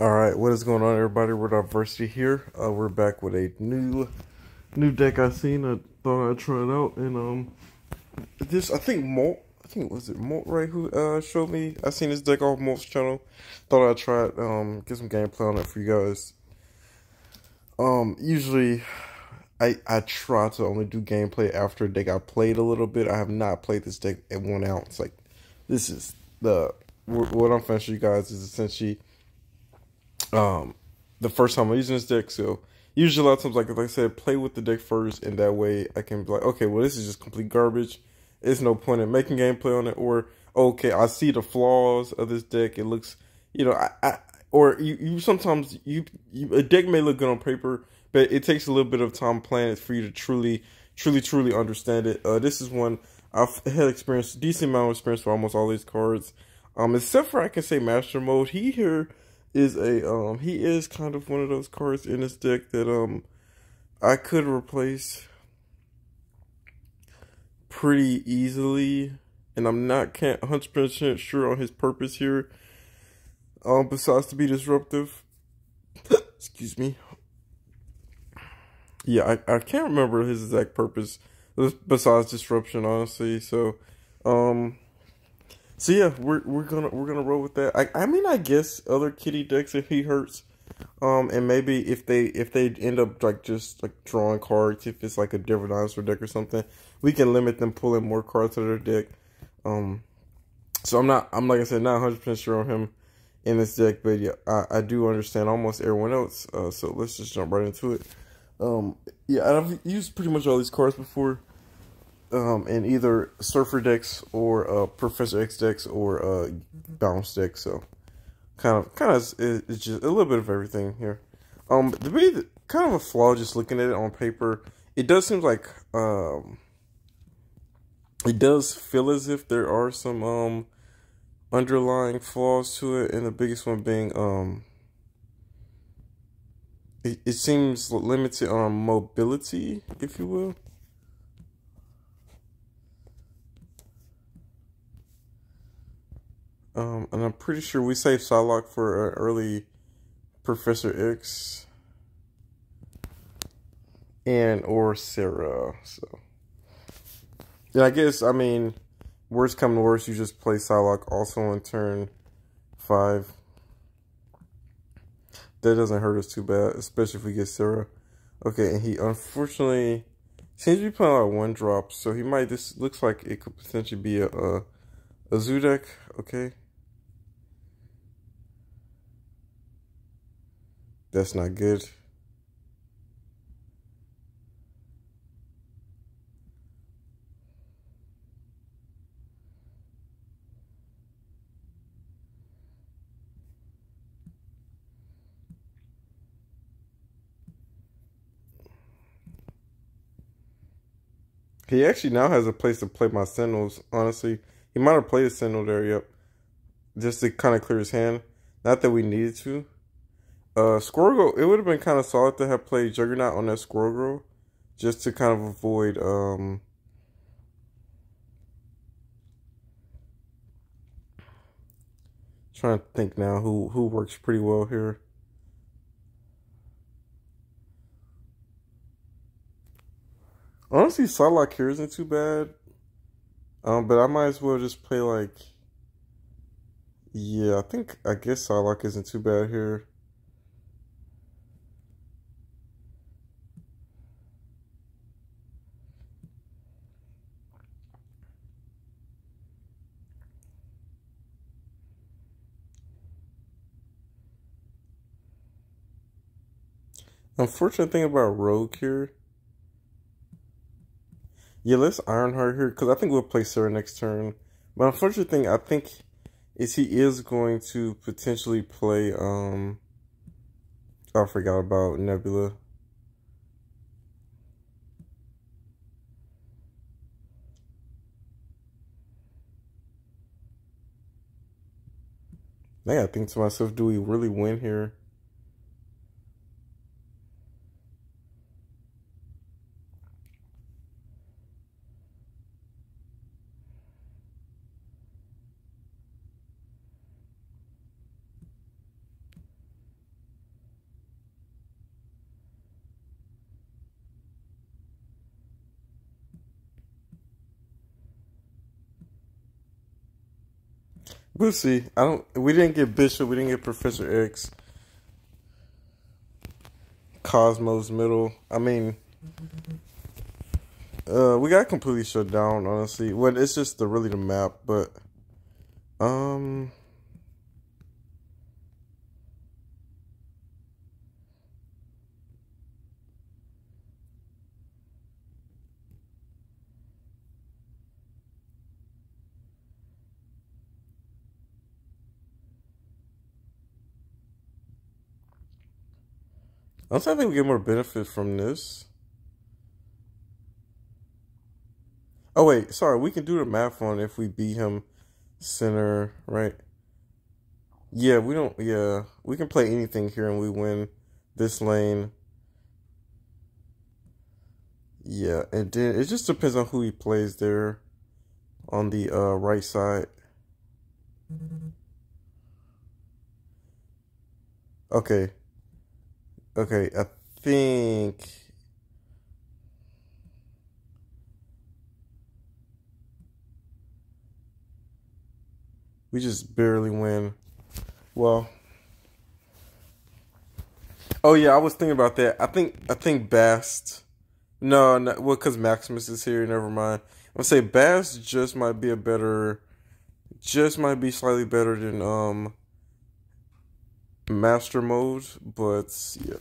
All right, what is going on, everybody? We're Diversity here. Uh, we're back with a new, new deck I seen. I thought I'd try it out, and um, this I think Molt. I think was it Molt right who uh showed me. I seen this deck off Molt's channel. Thought I'd try it. Um, get some gameplay on it for you guys. Um, usually, I I try to only do gameplay after a deck I played a little bit. I have not played this deck at one ounce. Like, this is the what I'm finishing you guys is essentially um, the first time I'm using this deck. So usually a lot of times, like, like I said, play with the deck first, and that way I can be like, okay, well, this is just complete garbage. It's no point in making gameplay on it. Or okay, I see the flaws of this deck. It looks, you know, I, I or you, you sometimes you, you a deck may look good on paper, but it takes a little bit of time playing it for you to truly, truly, truly understand it. Uh, this is one I've had experience, decent amount of experience for almost all these cards. Um, except for I can say Master Mold. He here is a um he is kind of one of those cards in this deck that um I could replace pretty easily. And I'm not can't 100% sure on his purpose here. Um besides to be disruptive. Excuse me. Yeah I, I can't remember his exact purpose besides disruption honestly. So um so yeah, we're we're gonna we're gonna roll with that. I I mean I guess other kitty decks if he hurts, um, and maybe if they if they end up like just like drawing cards, if it's like a different dinosaur deck or something, we can limit them pulling more cards to their deck. Um, so I'm not I'm like I said not 100 percent sure on him in this deck, but yeah, I I do understand almost everyone else. Uh, so let's just jump right into it. Um, yeah, I've used pretty much all these cards before um, in either Surfer decks or uh, Professor X decks or uh, Bounce decks. So kind of, kind of, it's just a little bit of everything here. Um, the be kind of a flaw just looking at it on paper. It does seem like um, it does feel as if there are some um underlying flaws to it, and the biggest one being um. It, it seems limited on mobility, if you will. Um, and I'm pretty sure we saved Psylocke for an early Professor X and or Sera. So, yeah, I guess I mean, worst come to worst, you just play Psylocke also on turn five. That doesn't hurt us too bad, especially if we get Sera. Okay, and he unfortunately seems to be playing of one drops, so he might. This looks like it could potentially be a a, a. Okay. That's not good. He actually now has a place to play my Sentinels, honestly. He might have played a Sentinel there, yep. Just to kind of clear his hand. Not that we needed to. Uh, Squirrel it would have been kind of solid to have played Juggernaut on that Squirrel Girl, just to kind of avoid, um, trying to think now who, who works pretty well here. Honestly, Psylocke here isn't too bad. Um, but I might as well just play like, yeah, I think, I guess Psylocke isn't too bad here. Unfortunate thing about Rogue here. Yeah, let's Ironheart here, because I think we'll play Sera next turn. But unfortunate thing, I think, is he is going to potentially play, um... I forgot about Nebula. Yeah, I think to myself, do we really win here? We'll see. I don't. We didn't get Bishop. We didn't get Professor X. Cosmos middle. I mean, uh, we got completely shut down. Honestly, well, it's just the really the map, but um. I don't think we get more benefit from this. Oh wait, sorry, we can do the math on if we beat him center, right? Yeah, we don't yeah. We can play anything here and we win this lane. Yeah, and then it just depends on who he plays there on the uh, right side. Okay. Okay, I think we just barely win. Well, oh yeah, I was thinking about that. I think I think Bast. No, no well, because Maximus is here. Never mind. I'm gonna say Bast just might be a better, just might be slightly better than um Master Mold, but yeah.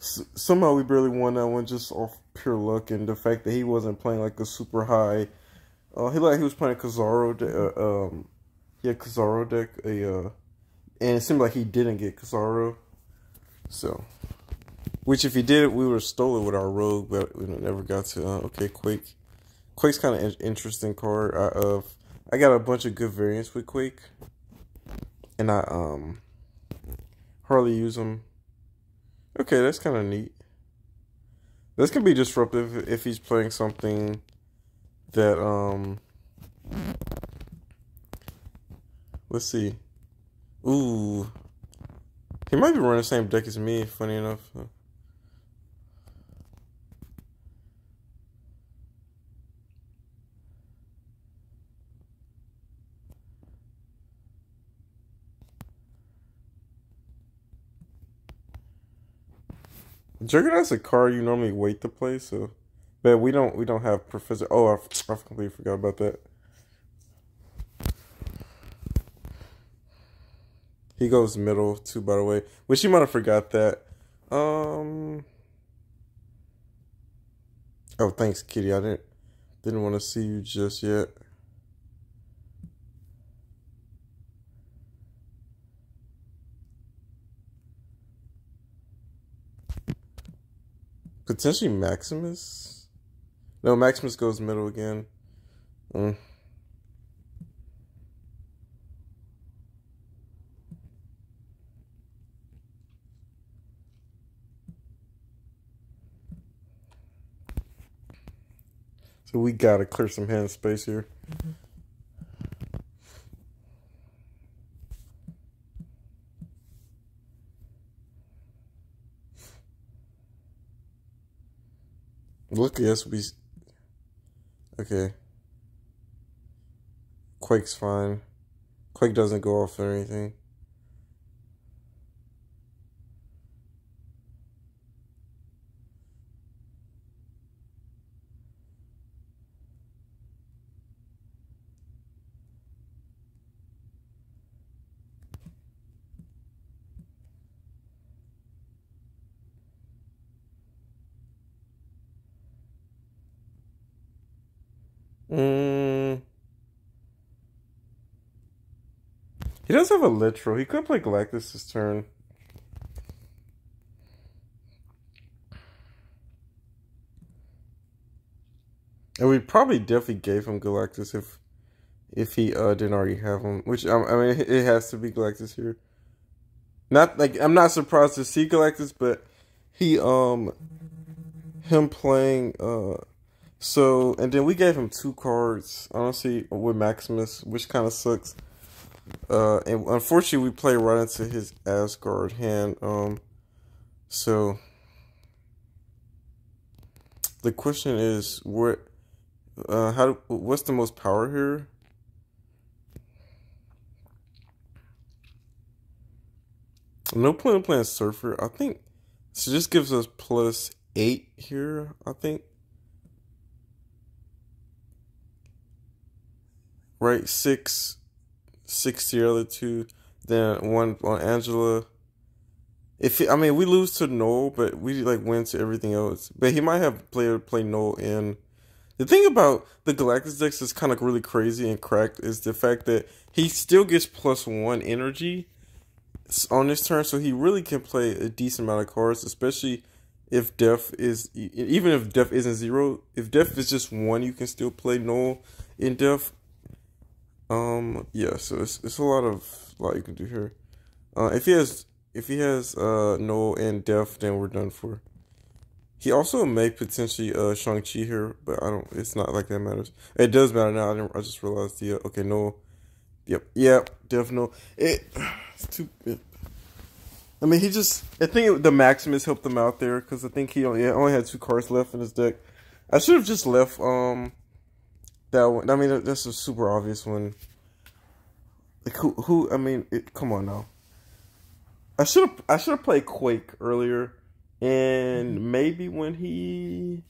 S- somehow we barely won that one just off pure luck and the fact that he wasn't playing like a super high. Uh, he like he was playing Kizaru, de- uh, um, yeah, Kizaru deck, a uh, and it seemed like he didn't get Kizaru, so. Which if he did, we would have stolen with our rogue, but we never got to. Uh, okay, Quake. Quake's kind of in- interesting card. I uh, I got a bunch of good variants with Quake, and I um hardly use them. Okay, that's kind of neat. This can be disruptive if he's playing something that um. Let's see. Ooh, he might be running the same deck as me. Funny enough. Juggernaut's a card you normally wait to play, so but we don't we don't have Professor. Oh, I, I completely forgot about that. He goes middle too, by the way. Which you might have forgot that. Um. Oh, thanks, Kitty. I didn't didn't want to see you just yet. Potentially Maximus? No, Maximus goes middle again. Mm. So we gotta clear some hand space here. Mm-hmm. Look, yes, we. Okay. Quake's fine. Quake doesn't go off or anything. Mm. He does have a literal. He could play Galactus this turn. And we probably definitely gave him Galactus if if he uh didn't already have him. Which I, I mean, it has to be Galactus here. Not like I'm not surprised to see Galactus, but he um him playing uh so, and then we gave him two cards, honestly, with Maximus, which kind of sucks. Uh, and unfortunately, we play right into his Asgard hand. Um, so the question is, what, uh, how, do, what's the most power here? No point in playing Surfer. I think so. Just gives us plus eight here. I think. Right six six to the other two. Then one on Angela. If I mean we lose to Knull, but we like win to everything else. But he might have played play Knull in. The thing about the Galactus decks is kind of really crazy and cracked is the fact that he still gets plus one energy on this turn, so he really can play a decent amount of cards, especially if death is even if death isn't zero. If death is just one, you can still play Knull in death. Um, yeah, so it's it's a lot of lot you can do here. Uh, if he has if he has uh no and death, then we're done for. He also may potentially uh Shang Chi here, but I don't. It's not like that matters. It does matter now. I, I just realized the uh, okay no, yep yep definitely it. It's too. It, I mean, he just. I think the Maximus helped him out there because I think he only, he only had two cards left in his deck. I should have just left um that one. I mean, that's a super obvious one. Like who? Who? I mean, it, come on now. I should have. I should have played Quake earlier and mm-hmm. maybe when he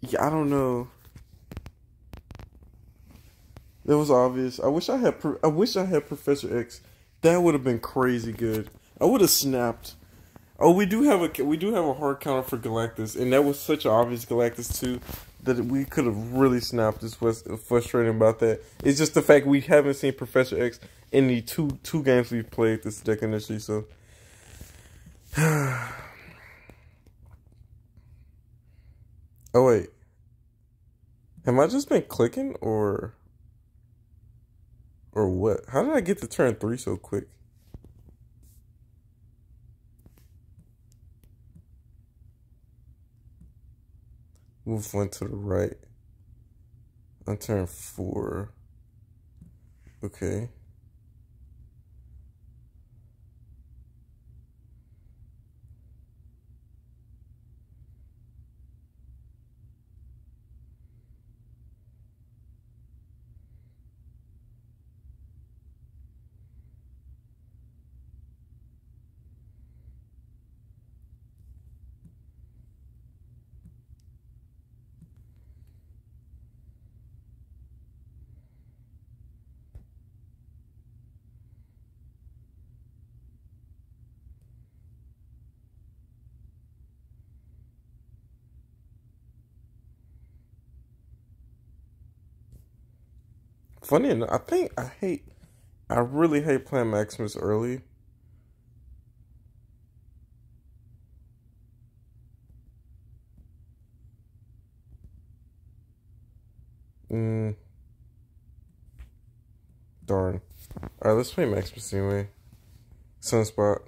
yeah i don't know it was obvious i wish i had i wish i had professor x that would have been crazy good i would have snapped oh we do have a we do have a hard counter for galactus and that was such an obvious galactus too that we could have really snapped this was frustrating about that it's just the fact we haven't seen professor x in the two two games we've played this deck initially so oh wait. Am I just been clicking or or what? How did I get to turn 3 so quick? Move one to the right. On turn 4. Okay. Funny enough, I think I hate, I really hate playing Maximus early. Mm. Darn. Alright, let's play Maximus anyway. Sunspot.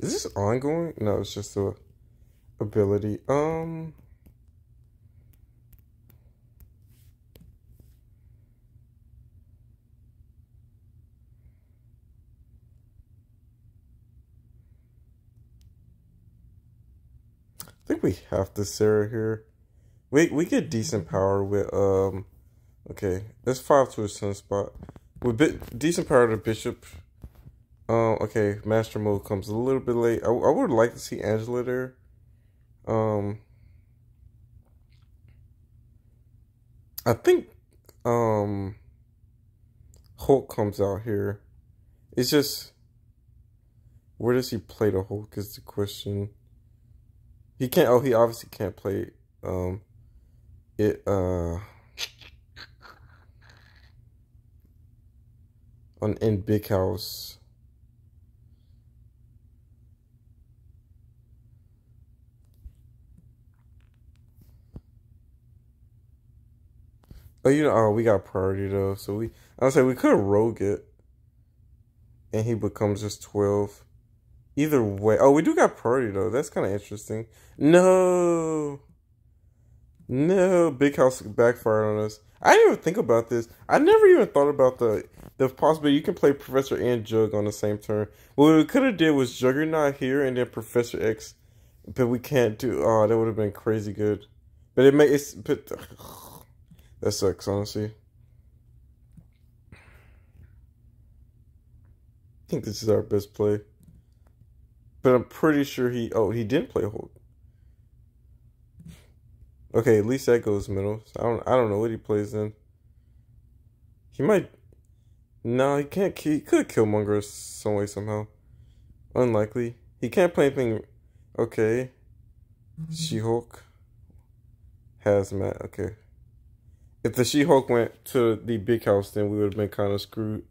Is this ongoing? No, it's just a ability. Um. I think we have to Sera here. We we get decent power with um. Okay, let's five to a Sunspot. With bit decent power to bishop um, okay, Master Mold comes a little bit late. I, I would like to see Angela there. Um, I think um, Hulk comes out here. It's just where does he play the Hulk is the question. He can't. Oh, he obviously can't play um, it. Uh, on in Big House. Oh, you know, oh, we got priority though. So we, I was say we could rogue it, and he becomes just twelve. Either way, oh, we do got priority though. That's kind of interesting. No, No, Big House backfired on us. I didn't even think about this. I never even thought about the the possibility you can play Professor and Jug on the same turn. What we could have did was Juggernaut here and then Professor X, but we can't do. Oh, that would have been crazy good. But it makes but that sucks honestly. I think this is our best play, but I'm pretty sure he. Oh, he didn't play Hulk. Okay, at least that goes middle. So I don't I don't know what he plays in. He might No, he can't he could kill Killmonger some way somehow. Unlikely. He can't play anything okay. Mm-hmm. She Hulk. Hazmat, okay. If the She Hulk went to the big house, then we would have been kind of screwed.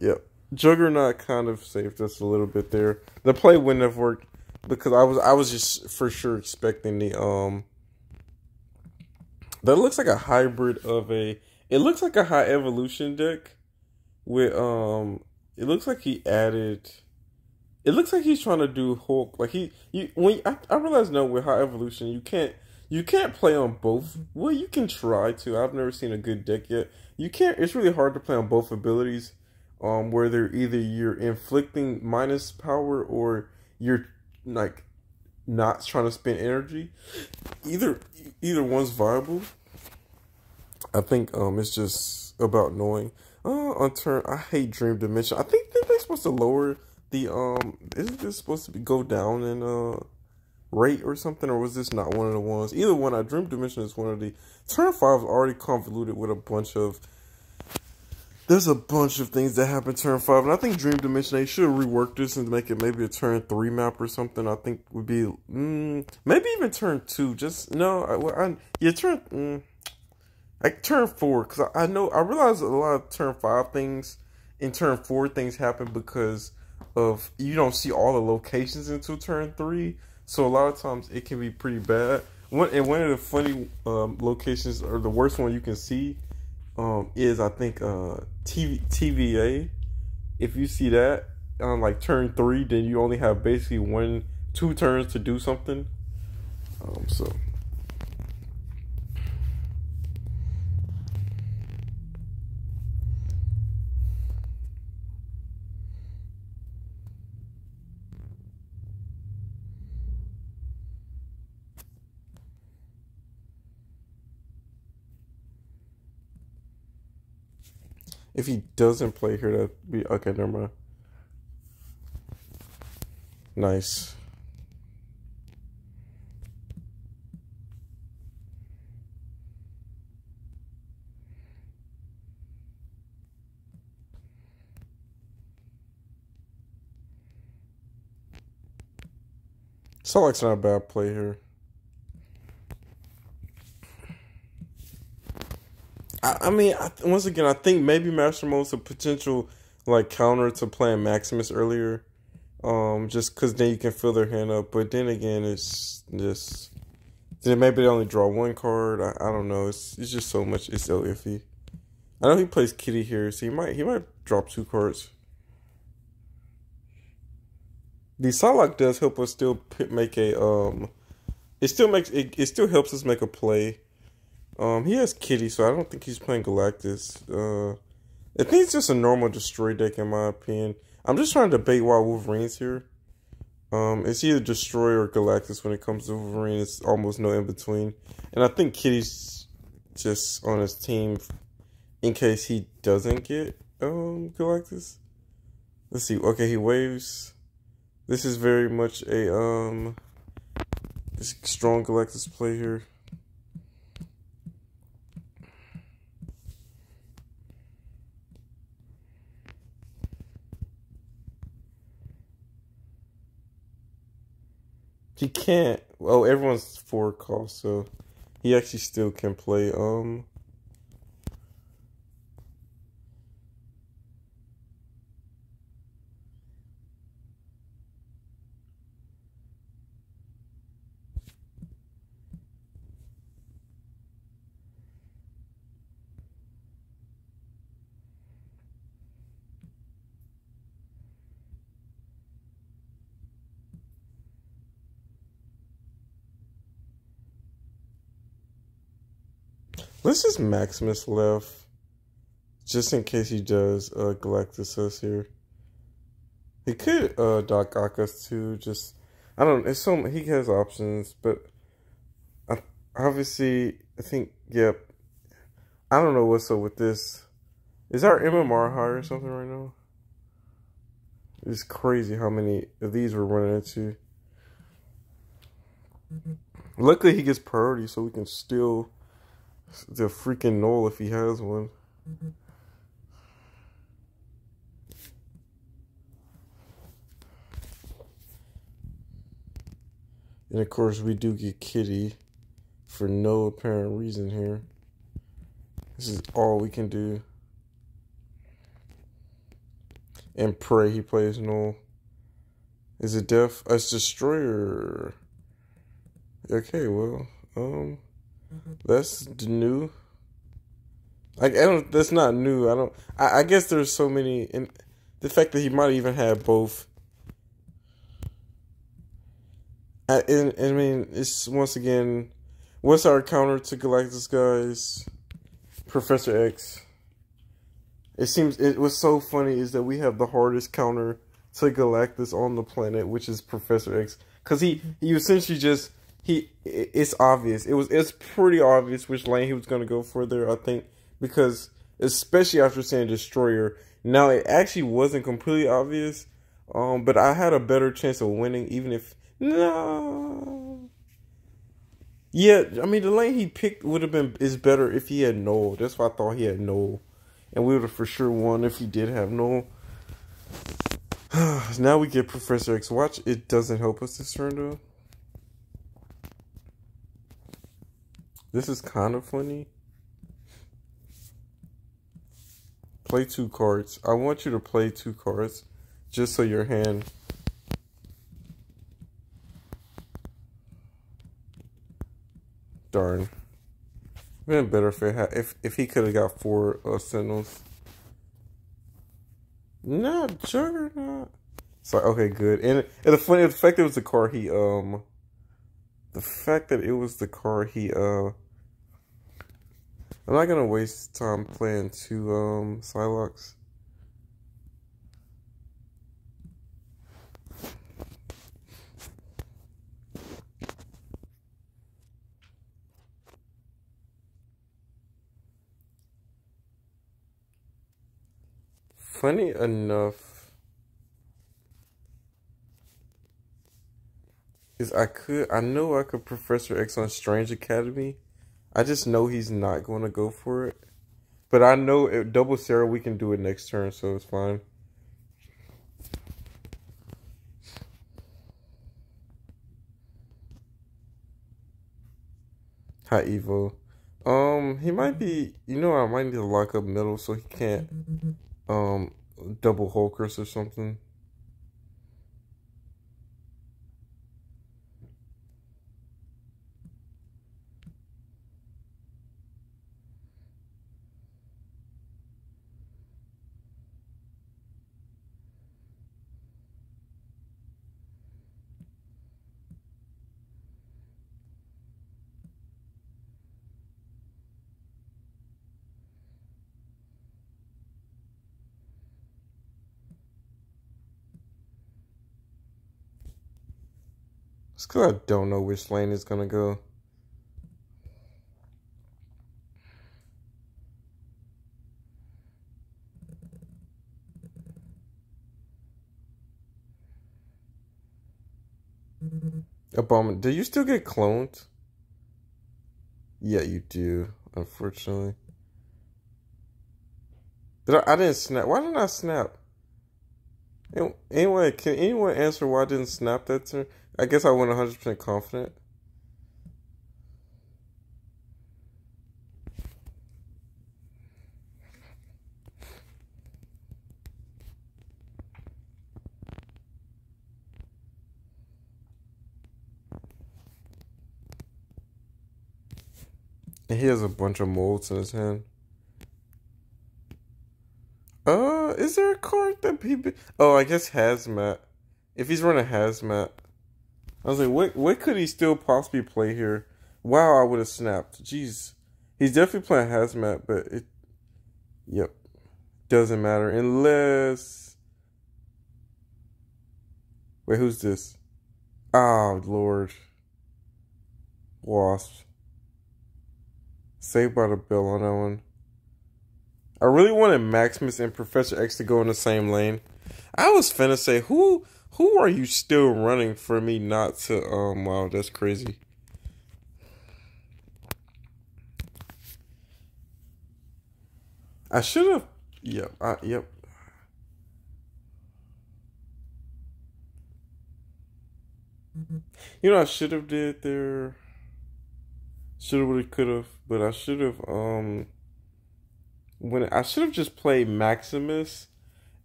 Yep. Juggernaut kind of saved us a little bit there. The play wouldn't have worked because I was I was just for sure expecting the um that looks like a hybrid of a it looks like a high evolution deck with um it looks like he added it looks like he's trying to do Hulk like he you when I, I realize no with high evolution you can't you can't play on both well you can try to I've never seen a good deck yet you can't it's really hard to play on both abilities um where they're either you're inflicting minus power or you're like not trying to spend energy. Either either one's viable. I think um it's just about knowing. Uh, on turn, I hate Dream Dimension. I think they're supposed to lower the um. Isn't this supposed to be go down in uh rate or something, or was this not one of the ones? Either one. I Dream Dimension is one of the turn five is already convoluted with a bunch of there's a bunch of things that happen turn five, and I think Dream Dimension they should rework this and make it maybe a turn three map or something. I think would be mm, maybe even turn two. Just no, I, I yeah turn mm, like turn four because I, I know I realize a lot of turn five things in turn four things happen because of you don't see all the locations until turn three. So a lot of times it can be pretty bad. One and one of the funny um, locations or the worst one you can see um, is I think uh, TV, TVA. If you see that on like turn three, then you only have basically one, two turns to do something. Um, so. If he doesn't play here, that'd be okay. Never mind. Nice. Psylocke's not a bad play here. I, I mean, I, once again, I think maybe Master Mold's a potential like counter to playing Maximus earlier, um, just because then you can fill their hand up. But then again, it's just then maybe they only draw one card. I, I don't know. It's it's just so much. It's so iffy. I know he plays Kitty here, so he might he might drop two cards. The Psylocke does help us still make a um. It still makes it. It still helps us make a play um, he has Kitty, so I don't think he's playing Galactus. Uh, I think it's just a normal destroy deck in my opinion. I'm just trying to debate why Wolverine's here. Um, it's either destroy or Galactus when it comes to Wolverine. It's almost no in between, and I think Kitty's just on his team in case he doesn't get um Galactus. Let's see. Okay, he waves. This is very much a um strong Galactus play here. He can't. Oh, everyone's four cost, so he actually still can play. Um. Let's just Maximus left. Just in case he does uh, Galactus us here. He could uh, Doc Ock us too. Just I don't. It's so he has options, but I, obviously I think yep. I don't know what's up with this. Is our MMR high or something right now? It's crazy how many of these we're running into. Luckily, he gets priority, so we can steal the freaking Knull if he has one. And of course, we do get Kitty for no apparent reason here. This is all we can do. And pray he plays null. Is it death? It's destroyer. Okay, well, um, that's new. I, I don't. That's not new. I don't. I, I guess there's so many, and the fact that he might even have both. I, and, I mean, it's once again, what's our counter to Galactus, guys? Professor X. It seems it was so funny is that we have the hardest counter to Galactus on the planet, which is Professor X, because he he essentially just he it's obvious. It was it's pretty obvious which lane he was going to go for there. I think because especially after saying destroyer. Now it actually wasn't completely obvious, um, but I had a better chance of winning even if no. Yeah, I mean the lane he picked would have been is better if he had no. That's why I thought he had no, and we would have for sure won if he did have no. now we get Professor X. Watch, it doesn't help us this turn This is kind of funny. Play two cards. I want you to play two cards just so your hand Darn. Been better if had, if if he could have got four uh, sentinels. Not Juggernaut. So okay, good. And, and the funny the fact it was the car he um the fact that it was the car he uh I'm not gonna waste time playing two um Psylocks. Funny enough, is I could I know I could Professor X on Strange Academy. I just know he's not going to go for it. But I know double Sera we can do it next turn, so it's fine. Hi Evo. Um, he might be. You know, I might need to lock up middle so he can't um double Hulkers or something. Because I don't know which lane it's going to go. Obama, do you still get cloned? Yeah, you do, unfortunately. Did I, I didn't snap. Why didn't I snap? Anyway, can anyone answer why I didn't snap that turn? I guess I went 100% confident. And he has a bunch of molds in his hand. Uh, is there a card that? Be- oh, I guess hazmat. If he's running hazmat, I was like, what? What could he still possibly play here? Wow, I would have snapped. Jeez, He's definitely playing hazmat, but it, yep, doesn't matter unless. Wait, who's this? Oh Lord, Wasp. Saved by the Bell on that one. I really wanted Maximus and Professor X to go in the same lane. I was finna say, who who are you still running for me not to um wow, that's crazy. I should have yep, I, yep. You know I should have did there should have would have, could have, but I should have um when I should have just played Maximus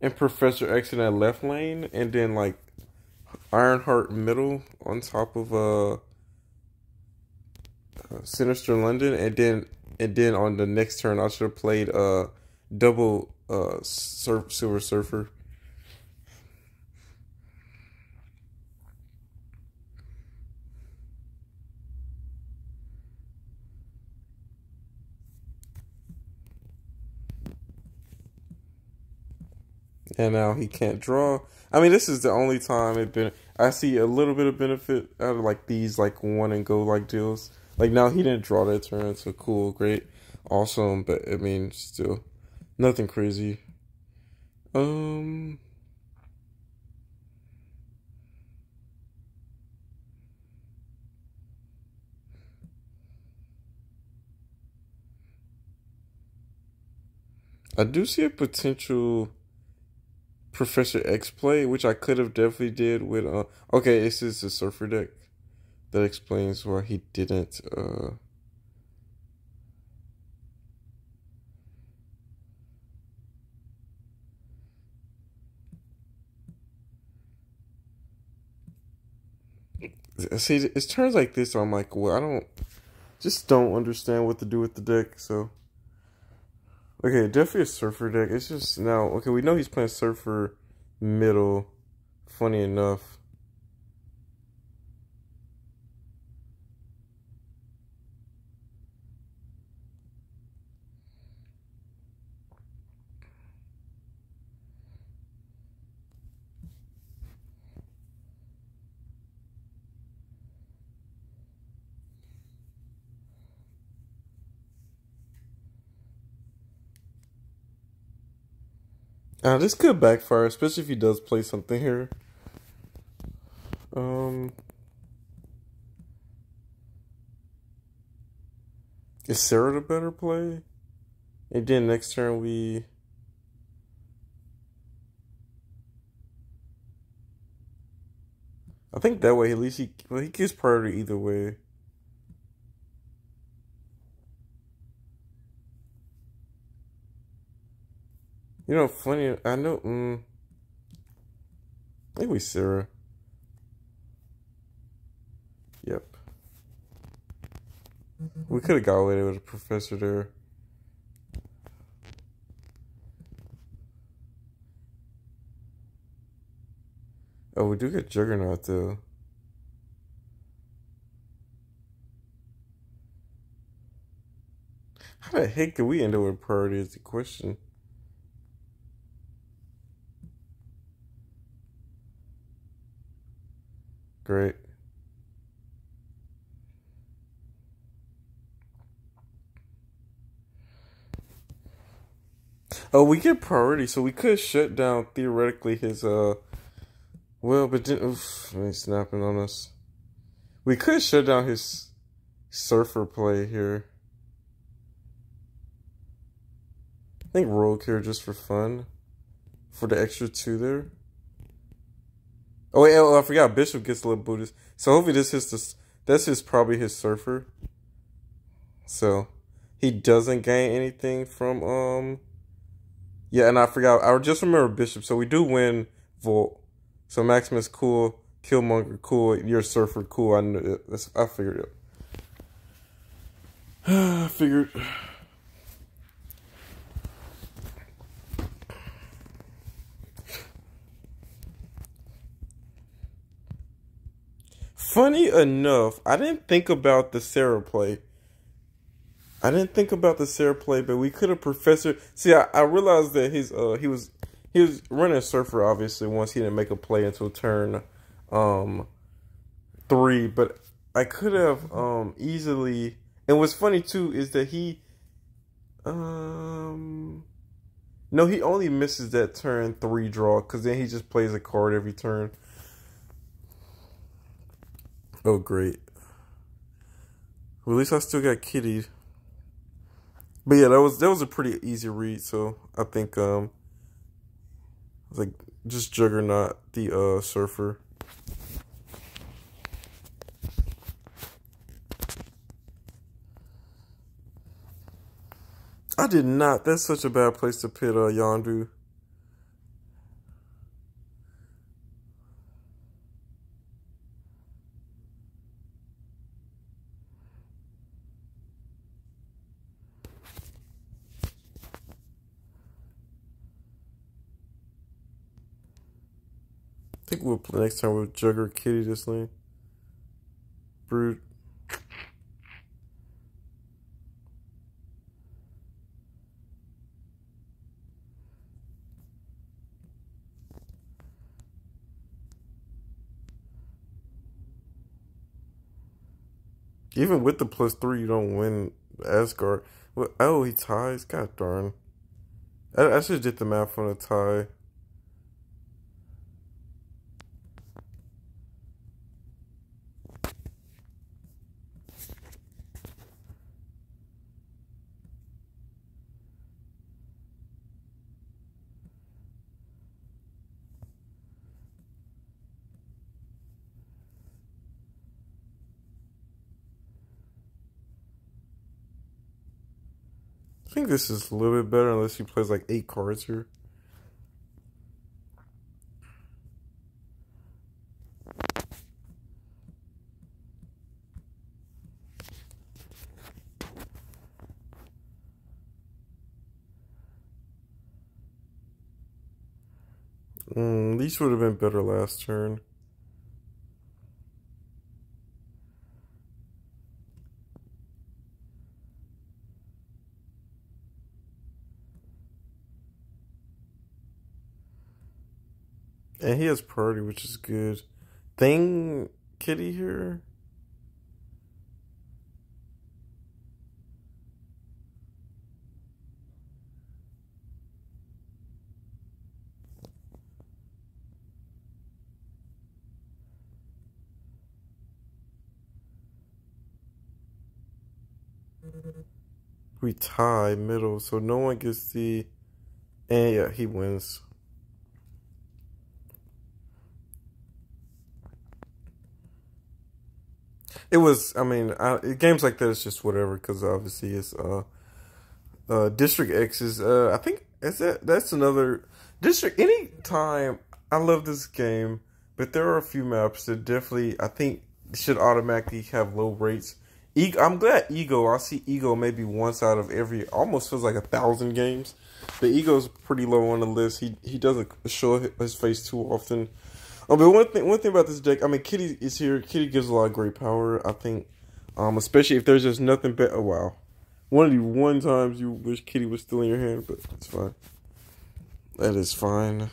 and Professor X in that left lane, and then like Ironheart middle on top of uh, uh, Sinister London, and then and then on the next turn I should have played uh double uh Silver Surfer. And now he can't draw. I mean, this is the only time it been. I see a little bit of benefit out of like these like one and go like deals. Like now he didn't draw that turn, so cool, great, awesome. But I mean, still nothing crazy. Um. I do see a potential Professor X play, which I could have definitely did with uh okay, this is the surfer deck. That explains why he didn't uh See, it's turns like this. I'm like, well, I don't, just don't understand what to do with the deck. So, Okay, definitely a surfer deck. It's just now okay. We know he's playing surfer middle. Funny enough. Uh, this could backfire, especially if he does play something here. Um, is Sera the better play? And then next turn we. I think that way at least he well he gets priority either way. You know, funny. I know. Mm, maybe Sera. Yep. We could have got away with a professor there. Oh, we do get Juggernaut though. How the heck did we end up with priority is the question. Great. Oh, we get priority, so we could shut down theoretically his uh. Well, but then, oof, he's snapping on us. We could shut down his surfer play here. I think rogue here just for fun, for the extra two there. Oh wait, oh, I forgot. Bishop gets a little Buddhist. So hopefully this is the that's his probably his surfer. So he doesn't gain anything from um. Yeah, and I forgot. I just remember Bishop. So we do win Volt. So Maximus cool, Killmonger cool, your surfer cool. I knew it. I figured it. I figured. Funny enough, I didn't think about the Sera play. I didn't think about the Sera play, but we could have Professor. See, I, I realized that his uh he was he was running a surfer obviously once he didn't make a play until turn um three, but I could have um easily. And what's funny too is that he um no he only misses that turn three draw because then he just plays a card every turn. Oh great. Well, at least I still got Kitty. But yeah, that was that was a pretty easy read. So I think um, like just Juggernaut the uh surfer. I did not. That's such a bad place to pit uh Yondu. We'll play next time with Jugger Kitty this lane. Brute. Even with the plus three, you don't win Asgard. Well, oh, he ties. God darn. I, I should have did the math on a tie. This is a little bit better unless he plays like eight cards here. Mm, these would have been better last turn. And he has priority, which is good. Thing kitty here. We tie middle, so no one gets the. And yeah, he wins. It was. I mean, I, games like that is just whatever because obviously it's uh, uh, District X is. Uh, I think is that that's another district. Any time I love this game, but there are a few maps that definitely I think should automatically have low rates. I'm glad Ego. I see Ego maybe once out of every almost feels like a thousand games. The Ego's pretty low on the list. He he doesn't show his face too often. Oh, but one thing, one thing about this deck, I mean, Kitty is here. Kitty gives a lot of great power. I think, um, especially if there's just nothing better. Oh, wow, one of the one times you wish Kitty was still in your hand, but it's fine. That is fine.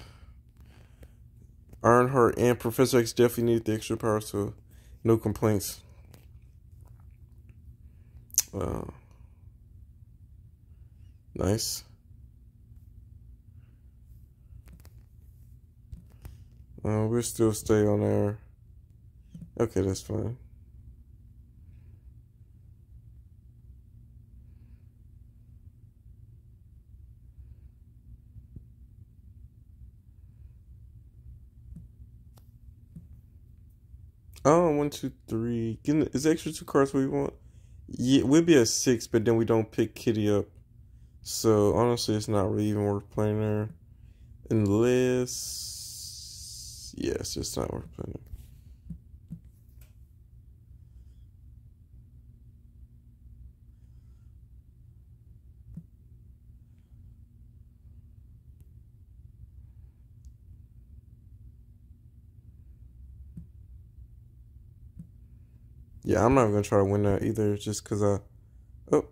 Ironheart and Professor X definitely needed the extra power, so no complaints. Uh, nice. Uh, we'll still stay on air. Okay, that's fine. Oh, one, two, three. Is extra two cards we want? Yeah, we'll be at six, but then we don't pick Kitty up. So honestly, it's not really even worth playing there, unless yeah, it's just not worth playing. Yeah, I'm not gonna try to win that either, just cause I. Oh.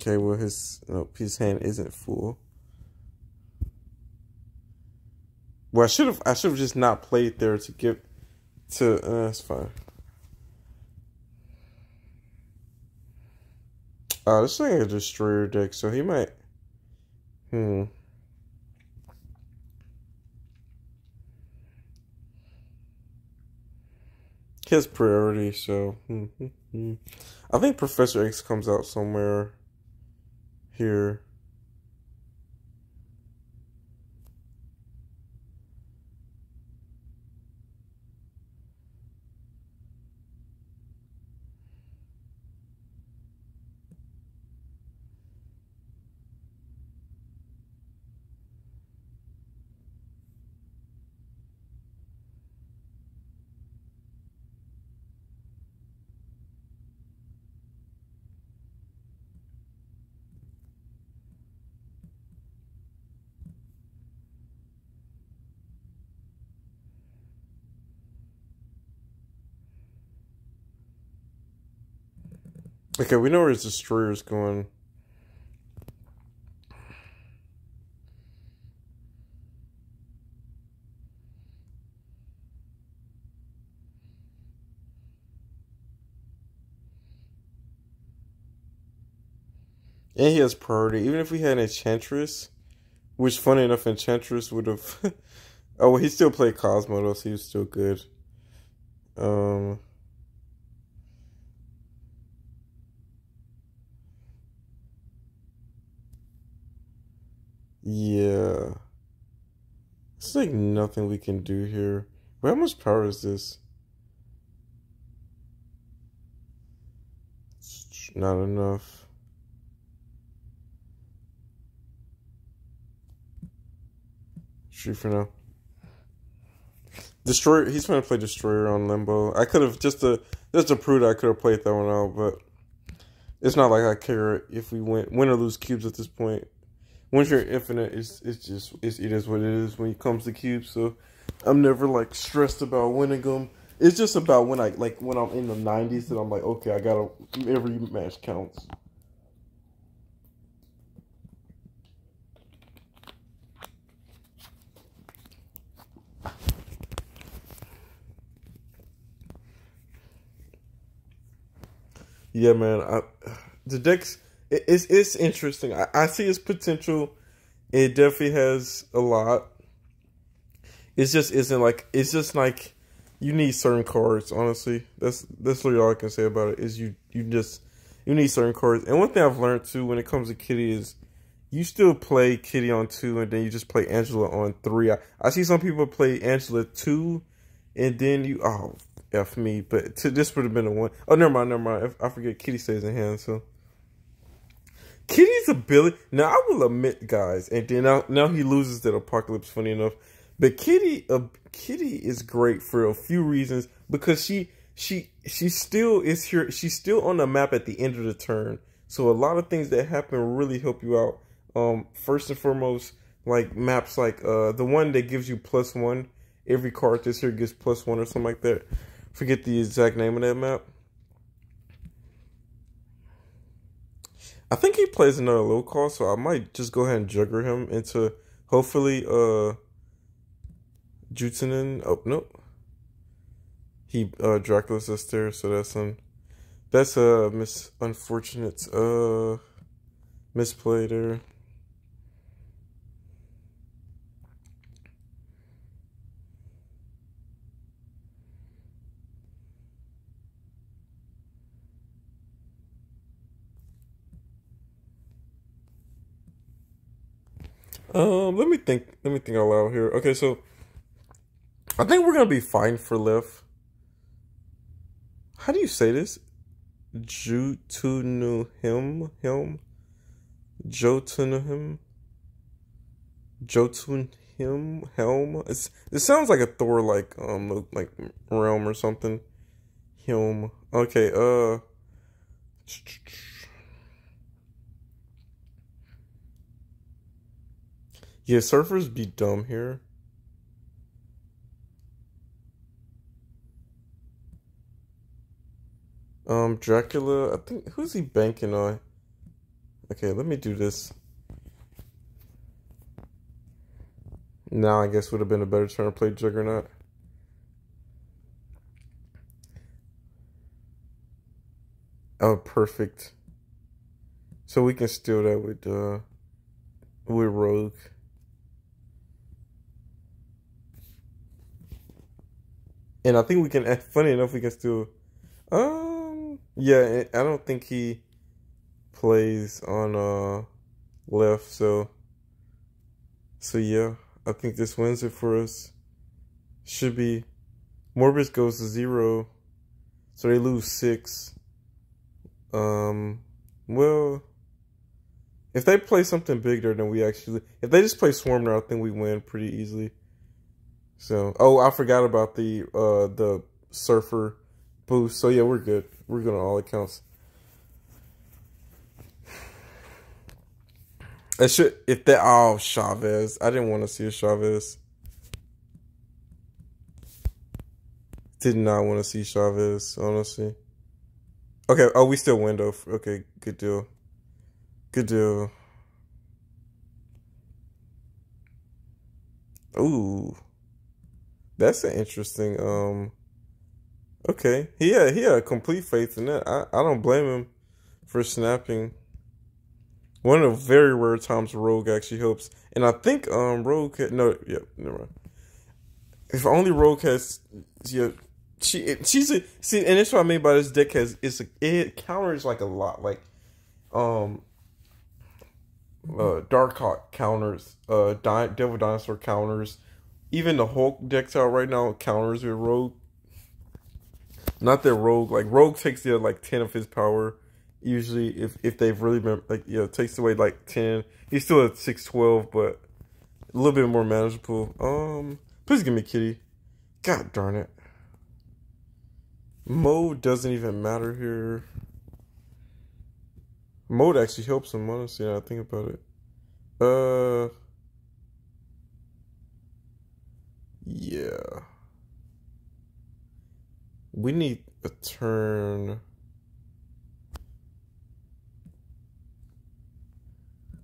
Okay, well his no, his hand isn't full. Well, I should have I should have just not played there to get to. Uh, that's fine. Uh, this thing is a destroyer deck, so he might. Hmm. His priority, so. Hmm, hmm, hmm. I think Professor X comes out somewhere here. Okay, we know where his destroyer is going. And he has priority. Even if we had an Enchantress, which funny enough, Enchantress would have. oh, well, he still played Cosmo though, so he was still good. Um. Yeah. It's like nothing we can do here. Wait, how much power is this? Not enough. Shoot for now. Destroyer. He's trying to play Destroyer on Limbo. I could have just to just to prove that I could have played that one out, but it's not like I care if we win win or lose cubes at this point once you're infinite, it's it's just it's, it is what it is when it comes to cubes. So I'm never like stressed about winning them. It's just about when I like when I'm in the 90s that I'm like, okay, I gotta every match counts. Yeah, man. I, the decks it's it's interesting. I, I see its potential. It definitely has a lot. It's just isn't like it's just like you need certain cards. Honestly, that's that's really all I can say about it. Is you you just you need certain cards. And one thing I've learned too when it comes to Kitty is you still play Kitty on two and then you just play Angela on three. I, I see some people play Angela two and then you oh f me, but to, this would have been a one. Oh, never mind, never mind. I, I forget Kitty stays in hand, so. Kitty's ability. Now I will admit, guys, and then now, now he loses that apocalypse. Funny enough, but Kitty, uh, Kitty is great for a few reasons because she she she still is here. She's still on the map at the end of the turn. So a lot of things that happen really help you out. Um, first and foremost, like maps like uh the one that gives you plus one. Every card this here gives plus one or something like that. Forget the exact name of that map. I think he plays another low cost, so I might just go ahead and jugger him into hopefully uh Jutsunin. Oh nope. He uh Dracula's there, so that's un that's a uh, miss unfortunate uh misplay there. Um, let me think. Let me think out loud here. Okay, so I think we're gonna be fine for left. How do you say this? Jutunu him him. Jotunu him. Jotun him helm. It's, it sounds like a Thor like um like realm or something. Him. Okay. Uh. Yeah, surfers be dumb here. Um, Dracula, I think, who's he banking on? Okay, let me do this. Now I guess would have been a better turn to play Juggernaut. Oh, perfect. So we can steal that with uh with Rogue. And I think we can. Funny enough, we can still. Um. Yeah, I don't think he plays on uh left. So. So yeah, I think this wins it for us. Should be. Morbius goes to zero, so they lose six. Um. Well. If they play something bigger, than we actually. If they just play Swarmner, I think we win pretty easily. So, oh, I forgot about the uh the surfer boost. So yeah, we're good. We're good on all accounts. I should if that oh Chavez. I didn't want to see a Chavez. Did not want to see Chavez, honestly. Okay, oh we still win though. Okay, good deal. Good deal. Ooh. That's an interesting. Um, okay, he had he had complete faith in that. I I don't blame him for snapping. One of the very rare times Rogue actually helps, and I think um Rogue had, no yeah never mind. If only Rogue has yeah she she's a see and that's what I mean by this deck has it's a, it counters like a lot like um uh Darkhawk counters uh Di- Devil Dinosaur counters even the Hulk decks out right now counters with Rogue. Not that Rogue, like Rogue takes the like ten of his power. Usually, if if they've really been like you know takes away like ten, he's still at six twelve, but a little bit more manageable. Um, please give me Kitty. God darn it. Mold doesn't even matter here. Mold actually helps him, honestly, now I think about it. Uh Yeah. We need a turn.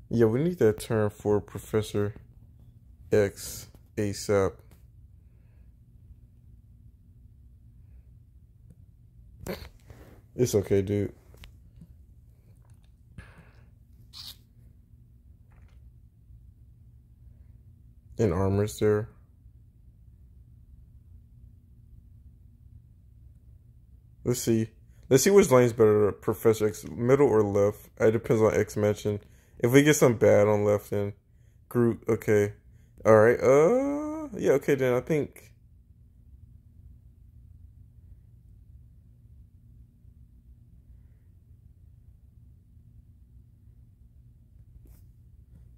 Yeah, we need that turn for Professor X ASAP. It's okay, dude. And armor's there. Let's see. Let's see which lane's better, Professor X, middle or left. It depends on X-Mansion. If we get some bad on left, then Groot. Okay. All right. Uh, yeah. Okay, then I think.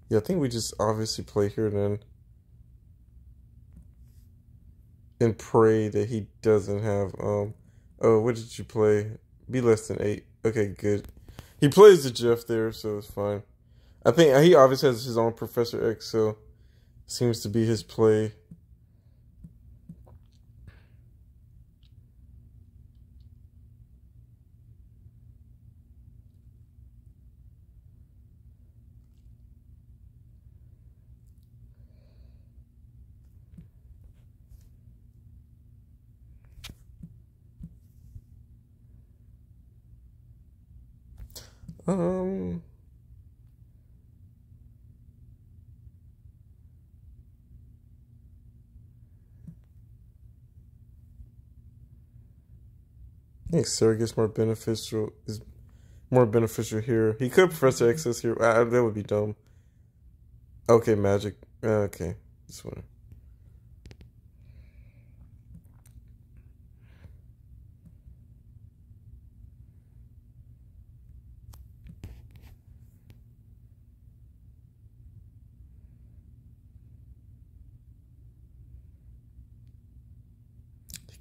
Yeah, I think we just obviously play here then. And pray that he doesn't have um Oh, what did you play? Be less than eight. Okay, good. He plays the Jeff there, so it's fine. I think he obviously has his own Professor X, so seems to be his play. Um. I think Surrogate's more beneficial is more beneficial here. He could Professor Access here. I, that would be dumb. Okay, magic. Okay, this one.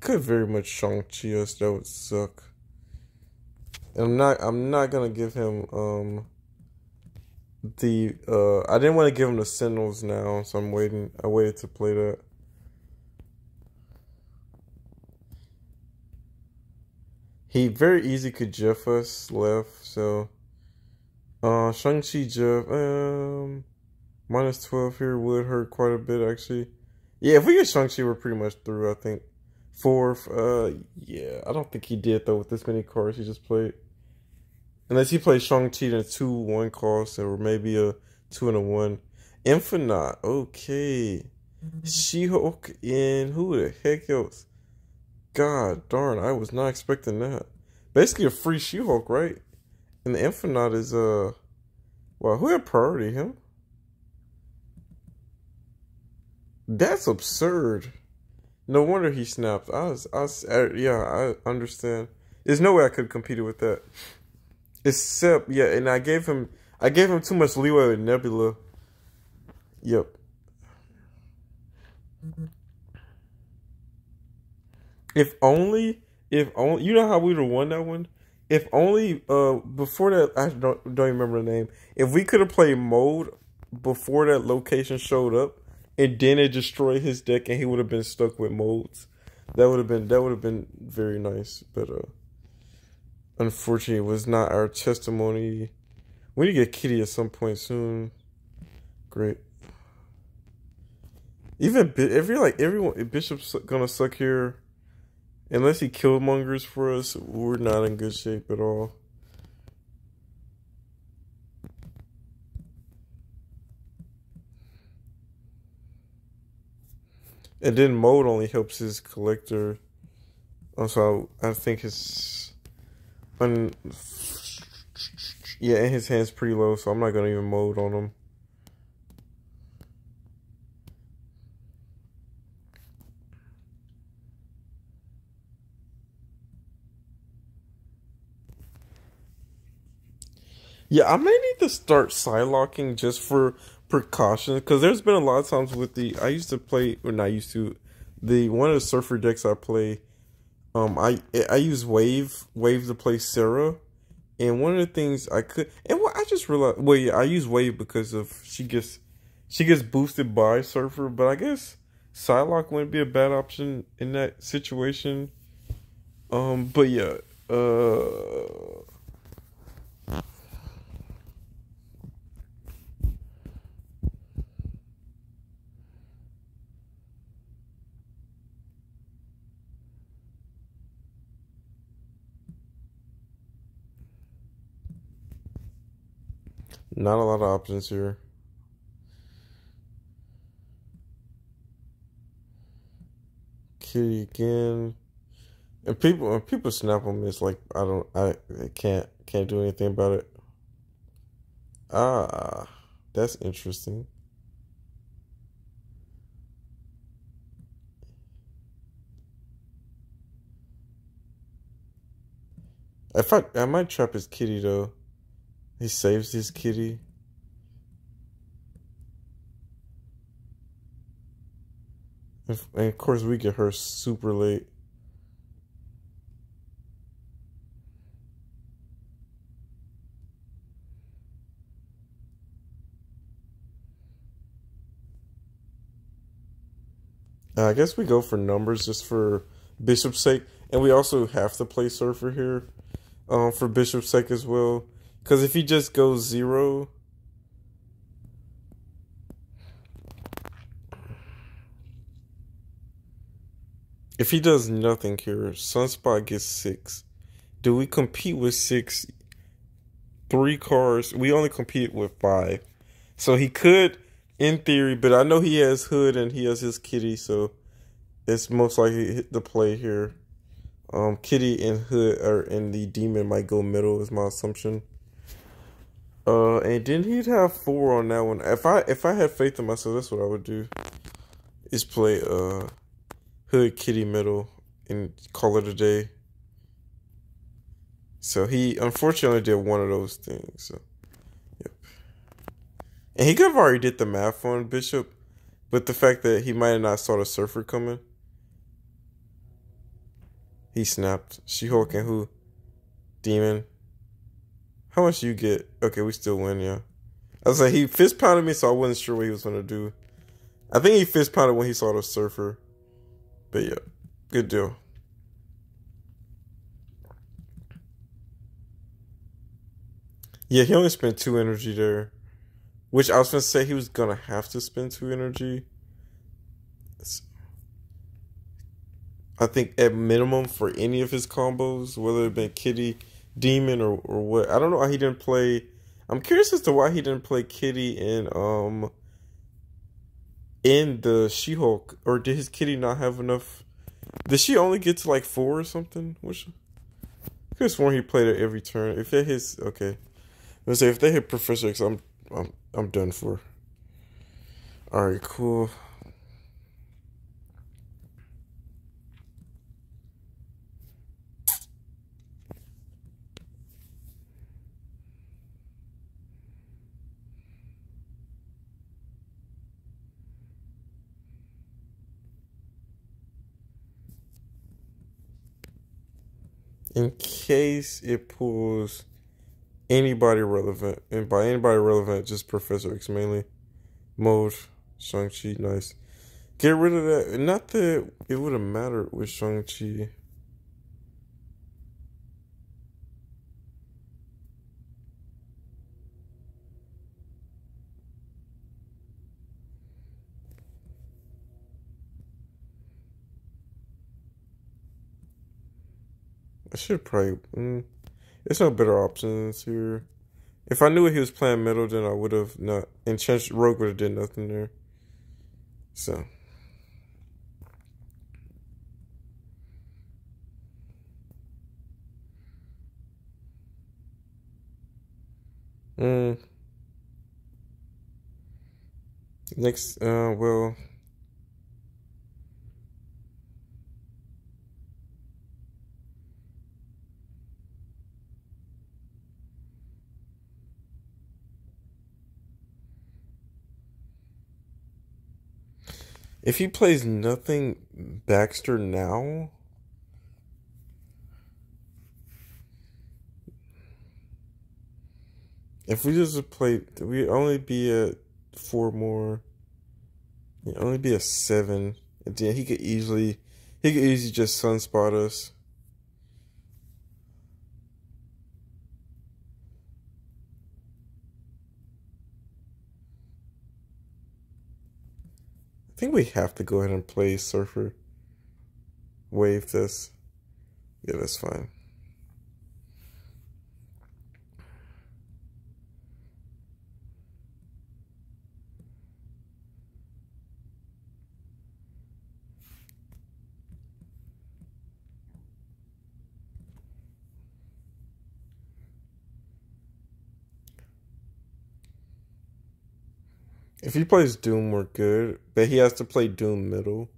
Could very much Shang-Chi us. That would suck. And I'm not. I'm not gonna give him um. The uh, I didn't want to give him the Sentinels now, so I'm waiting. I waited to play that. He very easy could Jeff us left, so Uh, Shang-Chi Jeff, um, minus 12 here would hurt quite a bit, actually. Yeah, if we get Shang-Chi, we're pretty much through, I think. Fourth, uh, yeah, I don't think he did, though, with this many cards he just played. Unless he played Shang-Chi in a 2-1 cost, or maybe a 2 and a 1. Infinite, okay. She-Hulk in, who the heck else? God darn, I was not expecting that. Basically a free She-Hulk, right? And the Infinite is, uh, well, who had priority, him? That's absurd. No wonder he snapped. I was, I was, yeah, I understand. There's no way I could compete with that. Except, yeah, and I gave him, I gave him too much leeway with Nebula. Yep. If only, if only, you know how we would have won that one? If only, uh, before that, I don't, don't remember the name. If we could have played Mold before that location showed up, and then it destroyed his deck, and he would have been stuck with molds. That would have been, that would have been very nice, but, uh, unfortunately, it was not our testimony. We need to get Kitty at some point soon. Great. Even you're like everyone, Bishop's gonna suck here. Unless he killmongers for us, we're not in good shape at all. And then Mold only helps his collector. Also, I think his, un, yeah, and his hand's pretty low, so I'm not gonna even Mold on him. Yeah, I may need to start side locking just for precaution because there's been a lot of times with the I used to play or not used to the one of the surfer decks I play. Um, I I use wave wave to play Sera, and one of the things I could and what I just realized well yeah I use wave because of she gets she gets boosted by surfer, but I guess lock wouldn't be a bad option in that situation. Um, but yeah, uh Not a lot of options here. Kitty again. And people when people snap on me, it's like I don't I, I can't can't do anything about it. Ah, that's interesting. I I might trap his kitty though. He saves his kitty. And of course, we get her super late. Uh, I guess we go for numbers just for Bishop's sake. And we also have to play Surfer here um, for Bishop's sake as well. Because if he just goes zero, if he does nothing here, Sunspot gets six. Do we compete with six? Three cars. We only compete with five. So he could, in theory, but I know he has Hood and he has his Kitty, so it's most likely the play here. Um, Kitty and Hood or in the Demon might go middle is my assumption. Uh, and then he'd have four on that one. If I if I had faith in myself, that's what I would do. Is play uh Hood Kitty Middle and call it a day. So he unfortunately did one of those things. So, yep. And he could have already did the math on Bishop, but the fact that he might have not saw the surfer coming, he snapped. She Hulk and who? Demon. How much you get? Okay, we still win, yeah. I was like, he fist pounded me, so I wasn't sure what he was gonna do. I think he fist pounded when he saw the surfer. But yeah, good deal. Yeah, he only spent two energy there. Which I was gonna say he was gonna have to spend two energy. I think at minimum for any of his combos, whether it been Kitty, Demon, or or what. I don't know why he didn't play. I'm curious as to why he didn't play Kitty in um in the She Hulk, or did his Kitty not have enough? Did she only get to like four or something? Which I could have sworn he played it every turn. If it hits, okay. Let's say if they hit Professor X, I'm I'm I'm done for. All right, cool. In case it pulls anybody relevant, and by anybody relevant, just Professor X mainly. Mode, Shang-Chi, nice. Get rid of that. Not that it would have mattered with Shang-Chi. Should probably. Mm, there's no better options here. If I knew he was playing metal, then I would have not. And Chance Rogue would have did nothing there. So. Mm. Next, uh, well. If he plays nothing Baxter now, if we just play, we only be at four more. we only be a seven. And he could easily, he could easily just sunspot us. I think we have to go ahead and play Surfer. Wave this. Yeah, that's fine. If he plays Doom, we're good. But he has to play Doom middle.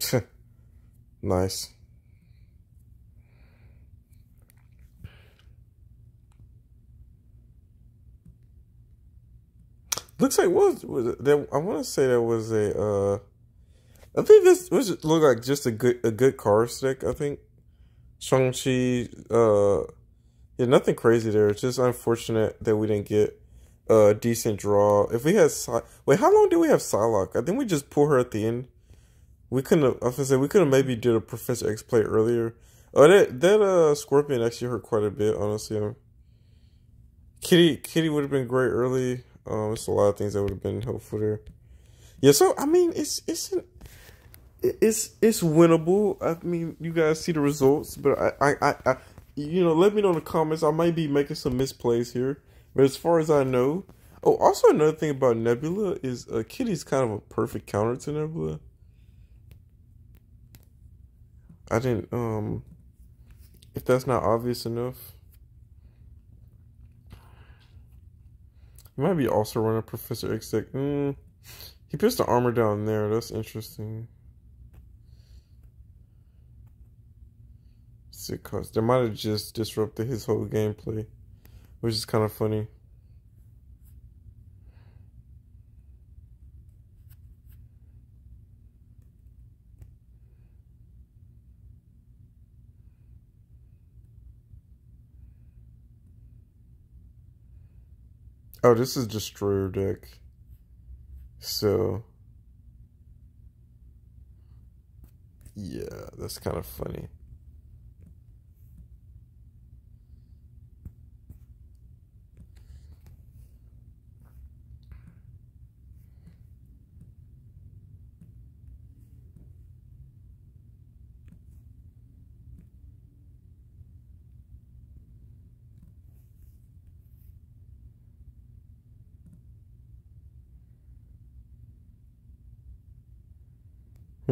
nice. Looks like was was it, there, I want to say there was a. Uh, I think this was look like just a good a good car stick. I think Shang Chi. Uh, yeah, nothing crazy there. It's just unfortunate that we didn't get a decent draw. If we had wait, how long did we have Psylocke? I think we just pulled her at the end. We couldn't. Have, I was gonna say we could have maybe did a Professor X play earlier. Oh, that that uh Scorpion actually hurt quite a bit. Honestly, Kitty Kitty would have been great early. Um, it's a lot of things that would have been helpful there. Yeah, so I mean, it's it's it's it's winnable. I mean, you guys see the results, but I, I I, I you know, let me know in the comments. I might be making some misplays here, but as far as I know, oh, also another thing about Nebula is uh, Kitty's kind of a perfect counter to Nebula. I didn't um, if that's not obvious enough. He might be also running Professor X deck. Mm, he puts the armor down there. That's interesting. Because they might have just disrupted his whole gameplay, which is kind of funny. Oh, this is Destroyer deck. So. Yeah, that's kind of funny.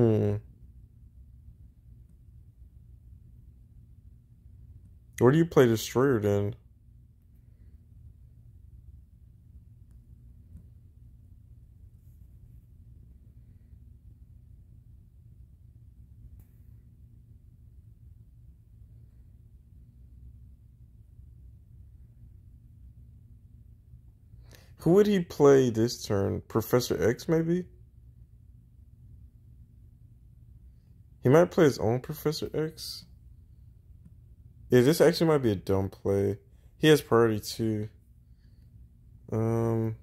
Hmm. Where do you play Destroyer then? Who would he play this turn? Professor X, maybe? He might play his own Professor X. Yeah, this actually might be a dumb play. He has priority too. Um.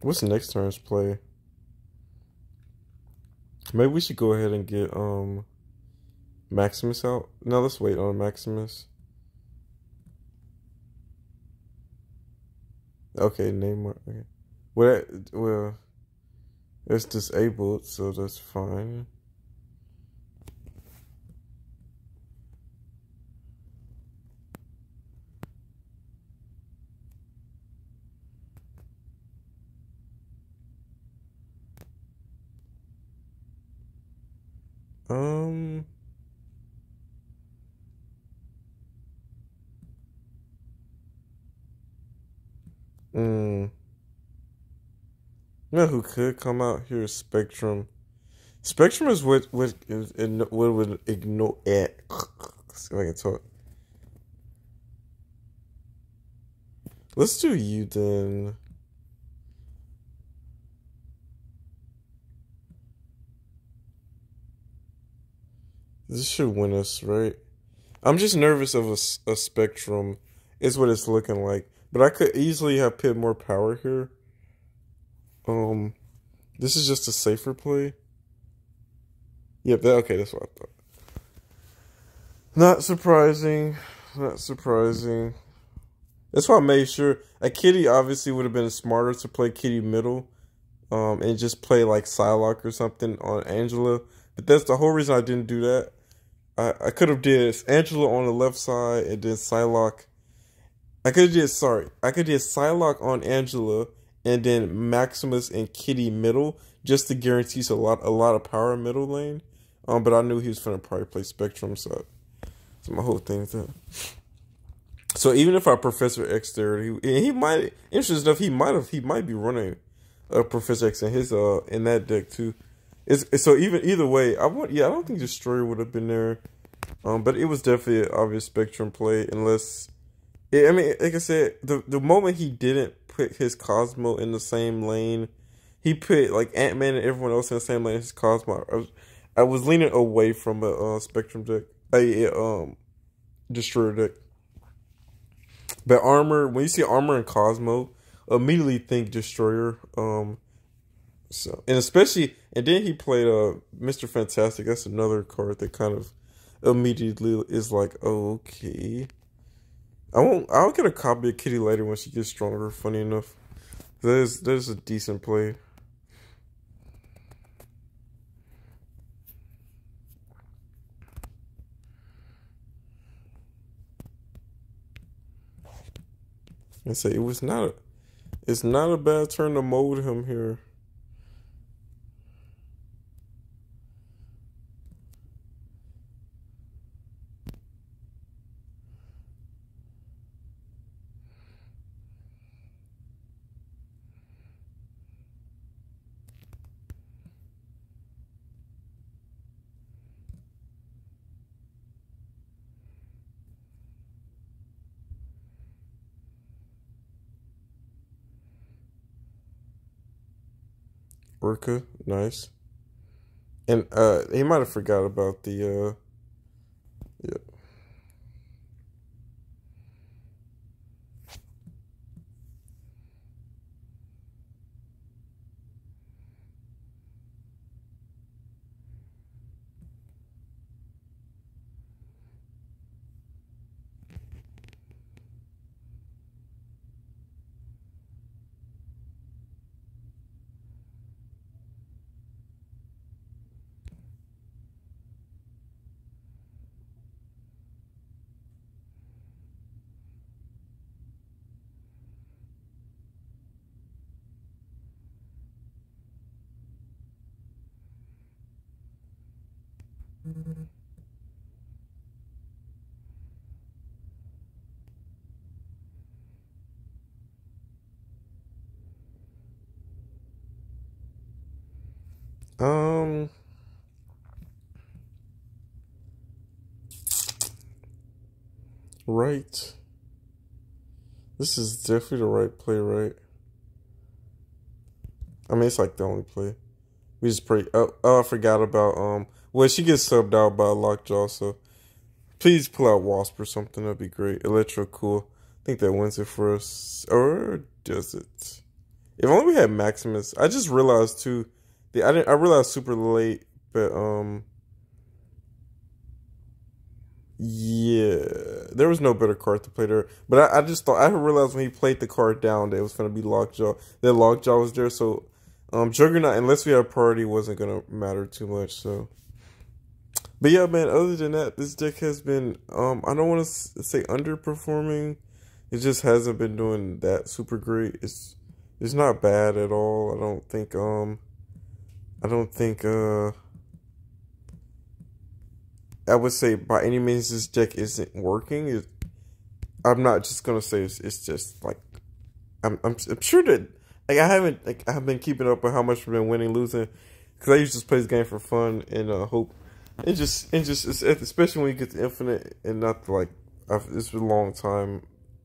What's next turn's play? Maybe we should go ahead and get um Maximus out. No, let's wait on Maximus. Okay, Namor. Okay. Well, well, it's disabled, so that's fine. Um. Mm. You know who could come out here? Spectrum. Spectrum is what what what would ignore it. See if I can talk. Let's do you then. This should win us, right? I'm just nervous of a, a spectrum. Is what it's looking like. But I could easily have put more power here. Um, this is just a safer play. Yep. That, okay, that's what I thought. Not surprising. Not surprising. That's why I made sure a kitty obviously would have been smarter to play kitty middle, um, and just play like Psylocke or something on Angela. But that's the whole reason I didn't do that. I, I could have did Angela on the left side and then Psylocke I could did sorry. I could did Psylocke on Angela and then Maximus and Kitty middle just to guarantee a lot a lot of power middle lane. Um, but I knew he was gonna probably play Spectrum, so so my whole thing that. So even if our Professor X there, he, he might interesting enough, he might have he might be running a Professor X in his uh in that deck too. It's, so even either way, I want yeah I don't think Destroyer would have been there, um, but it was definitely an obvious Spectrum play unless I mean, like I said, the the moment he didn't put his Cosmo in the same lane, he put like Ant Man and everyone else in the same lane as his Cosmo. I was, I was leaning away from a uh, Spectrum deck, a, um, Destroyer deck. But armor, when you see armor and Cosmo, immediately think Destroyer. Um, so and especially, and then he played uh Mister Fantastic. That's another card that kind of immediately is like, okay. I won't. I'll get a copy of Kitty later when she gets stronger. Funny enough, there's there's a decent play. And say it was not. A, it's not a bad turn to mold him here. Orca, nice. And uh, he might have forgot about the uh, yeah. Um. Right. This is definitely the right play, right? I mean, it's like the only play. We just pray. Oh, oh, I forgot about um. Well, she gets subbed out by Lockjaw, so please pull out Wasp or something. That'd be great. Electro, cool. I think that wins it for us, or does it? If only we had Maximus. I just realized too I didn't I realized super late, but um yeah, there was no better card to play there. But I, I just thought I realized when he played the card down that it was gonna be Lockjaw. That Lockjaw was there, so um Juggernaut unless we had a party wasn't gonna matter too much. So, but yeah, man. Other than that, this deck has been um I don't want to say underperforming. It just hasn't been doing that super great. It's it's not bad at all. I don't think um I don't think uh I would say by any means this deck isn't working. It, I'm not just gonna say it's, it's just like I'm, I'm, I'm sure that like I haven't like I have been keeping up with how much we've been winning losing because I used to play this game for fun and uh, hope it just it just especially when you get to infinite and not like I've, it's been a long time.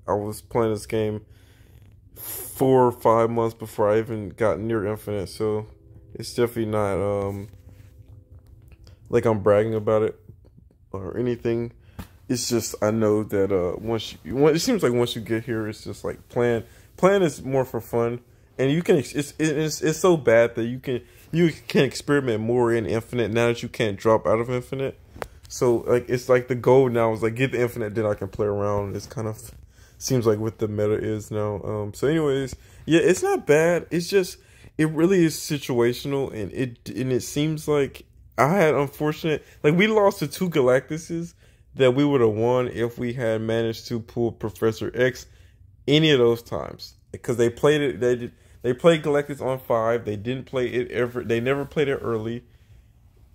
I was playing this game four or five months before I even got near infinite, so it's definitely not um like I'm bragging about it or anything. It's just I know that uh once you it seems like once you get here, it's just like plan. Plan is more for fun, and you can it's it's it's so bad that you can you can experiment more in infinite now that you can't drop out of infinite. So like it's like the goal now is like get the infinite, then I can play around. It's kind of seems like what the meta is now. Um. So anyways, yeah, it's not bad. It's just it really is situational, and it and it seems like I had unfortunate like we lost to two Galactuses that we would have won if we had managed to pull Professor X any of those times. Because they played it they did, they played Galactus on five. They didn't play it ever they never played it early.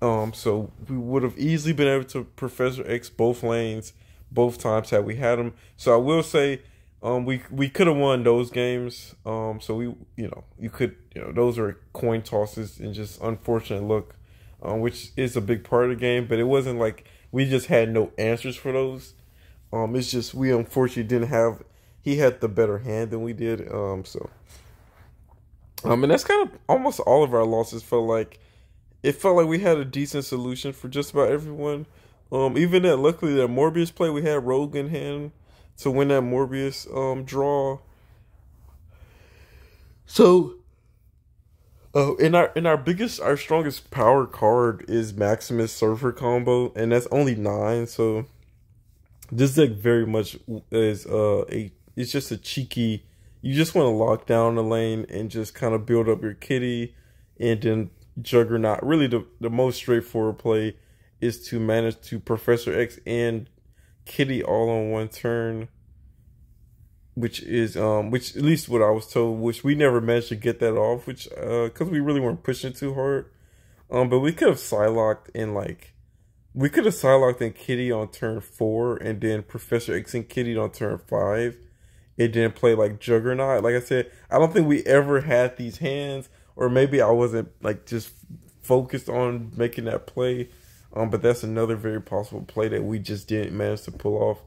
Um so we would have easily been able to Professor X both lanes both times had we had them so I will say um, we we could have won those games. Um, so we, you know, you could, you know, those are coin tosses and just unfortunate luck, um, which is a big part of the game. But it wasn't like we just had no answers for those. Um, it's just we unfortunately didn't have. He had the better hand than we did. Um, so, um, and that's kind of almost all of our losses felt like. It felt like we had a decent solution for just about everyone. Um, even that luckily that Morbius play we had Rogue in hand to win that Morbius um draw. So uh, in our in our biggest our strongest power card is Maximus Surfer combo, and that's only nine. So this deck very much is uh a it's just a cheeky. You just want to lock down the lane and just kind of build up your kitty, and then Juggernaut. Really, the the most straightforward play is to manage to Professor X and Kitty all on one turn, which is um which at least what I was told, which we never managed to get that off, which uh because we really weren't pushing too hard. Um, but we could have Psylocked in like we could have Psylocked in Kitty on turn four, and then Professor X and Kitty on turn five. It didn't play like Juggernaut. Like I said, I don't think we ever had these hands, or maybe I wasn't like just focused on making that play. Um, but that's another very possible play that we just didn't manage to pull off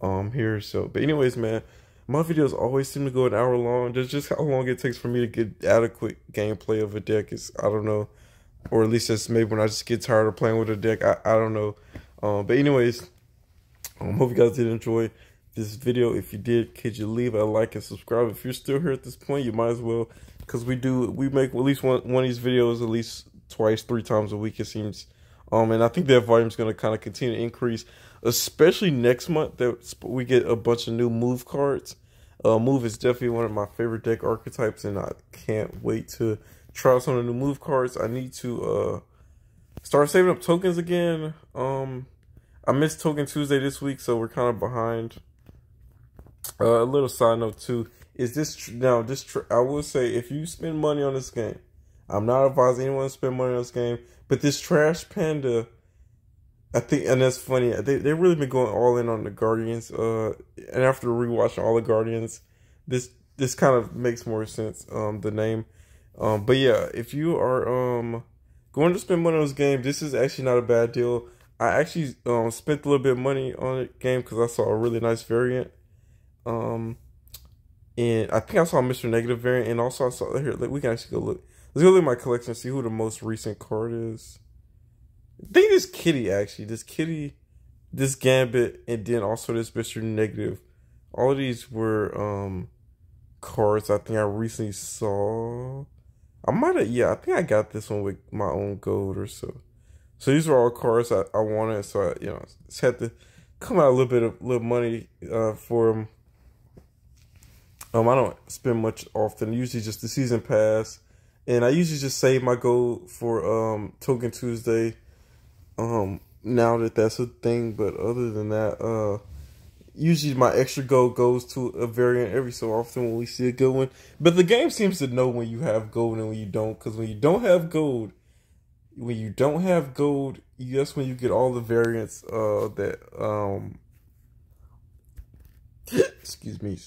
um here. So, but anyways, man, my videos always seem to go an hour long. That's just how long it takes for me to get adequate gameplay of a deck. Is I don't know, or at least that's maybe when I just get tired of playing with a deck. I I don't know. Um, but anyways, um, hope you guys did enjoy this video. If you did, could you leave a like and subscribe? If you're still here at this point, you might as well, because we do we make at least one one of these videos at least twice, three times a week. It seems. Um, and I think that volume is going to kind of continue to increase, especially next month that we get a bunch of new move cards. Uh, move is definitely one of my favorite deck archetypes, and I can't wait to try some of the new move cards. I need to uh, start saving up tokens again. Um, I missed Token Tuesday this week, so we're kind of behind. Uh, a little side note too is this now this I will say if you spend money on this game, I'm not advising anyone to spend money on this game, but this Trash Panda, I think, and that's funny. They they really been going all in on the Guardians. Uh, and after rewatching all the Guardians, this this kind of makes more sense. Um, the name, um, but yeah, if you are um going to spend money on this game, this is actually not a bad deal. I actually um spent a little bit of money on the game because I saw a really nice variant. Um, and I think I saw Mr. Negative variant, and also I saw here. Like we can actually go look. Let's go look at my collection see who the most recent card is. I think this Kitty actually. This Kitty, this Gambit, and then also this Mr. Negative. All of these were um cards I think I recently saw. I might have yeah, I think I got this one with my own gold or so. So these were all cards I, I wanted, so I, you know, just had to come out a little bit of little money uh, for them. Um, I don't spend much often. Usually just the season pass, and I usually just save my gold for um Token Tuesday. Um, now that that's a thing, but other than that, uh, usually my extra gold goes to a variant every so often when we see a good one. But the game seems to know when you have gold and when you don't, because when you don't have gold, when you don't have gold, that's when you get all the variants uh that um excuse me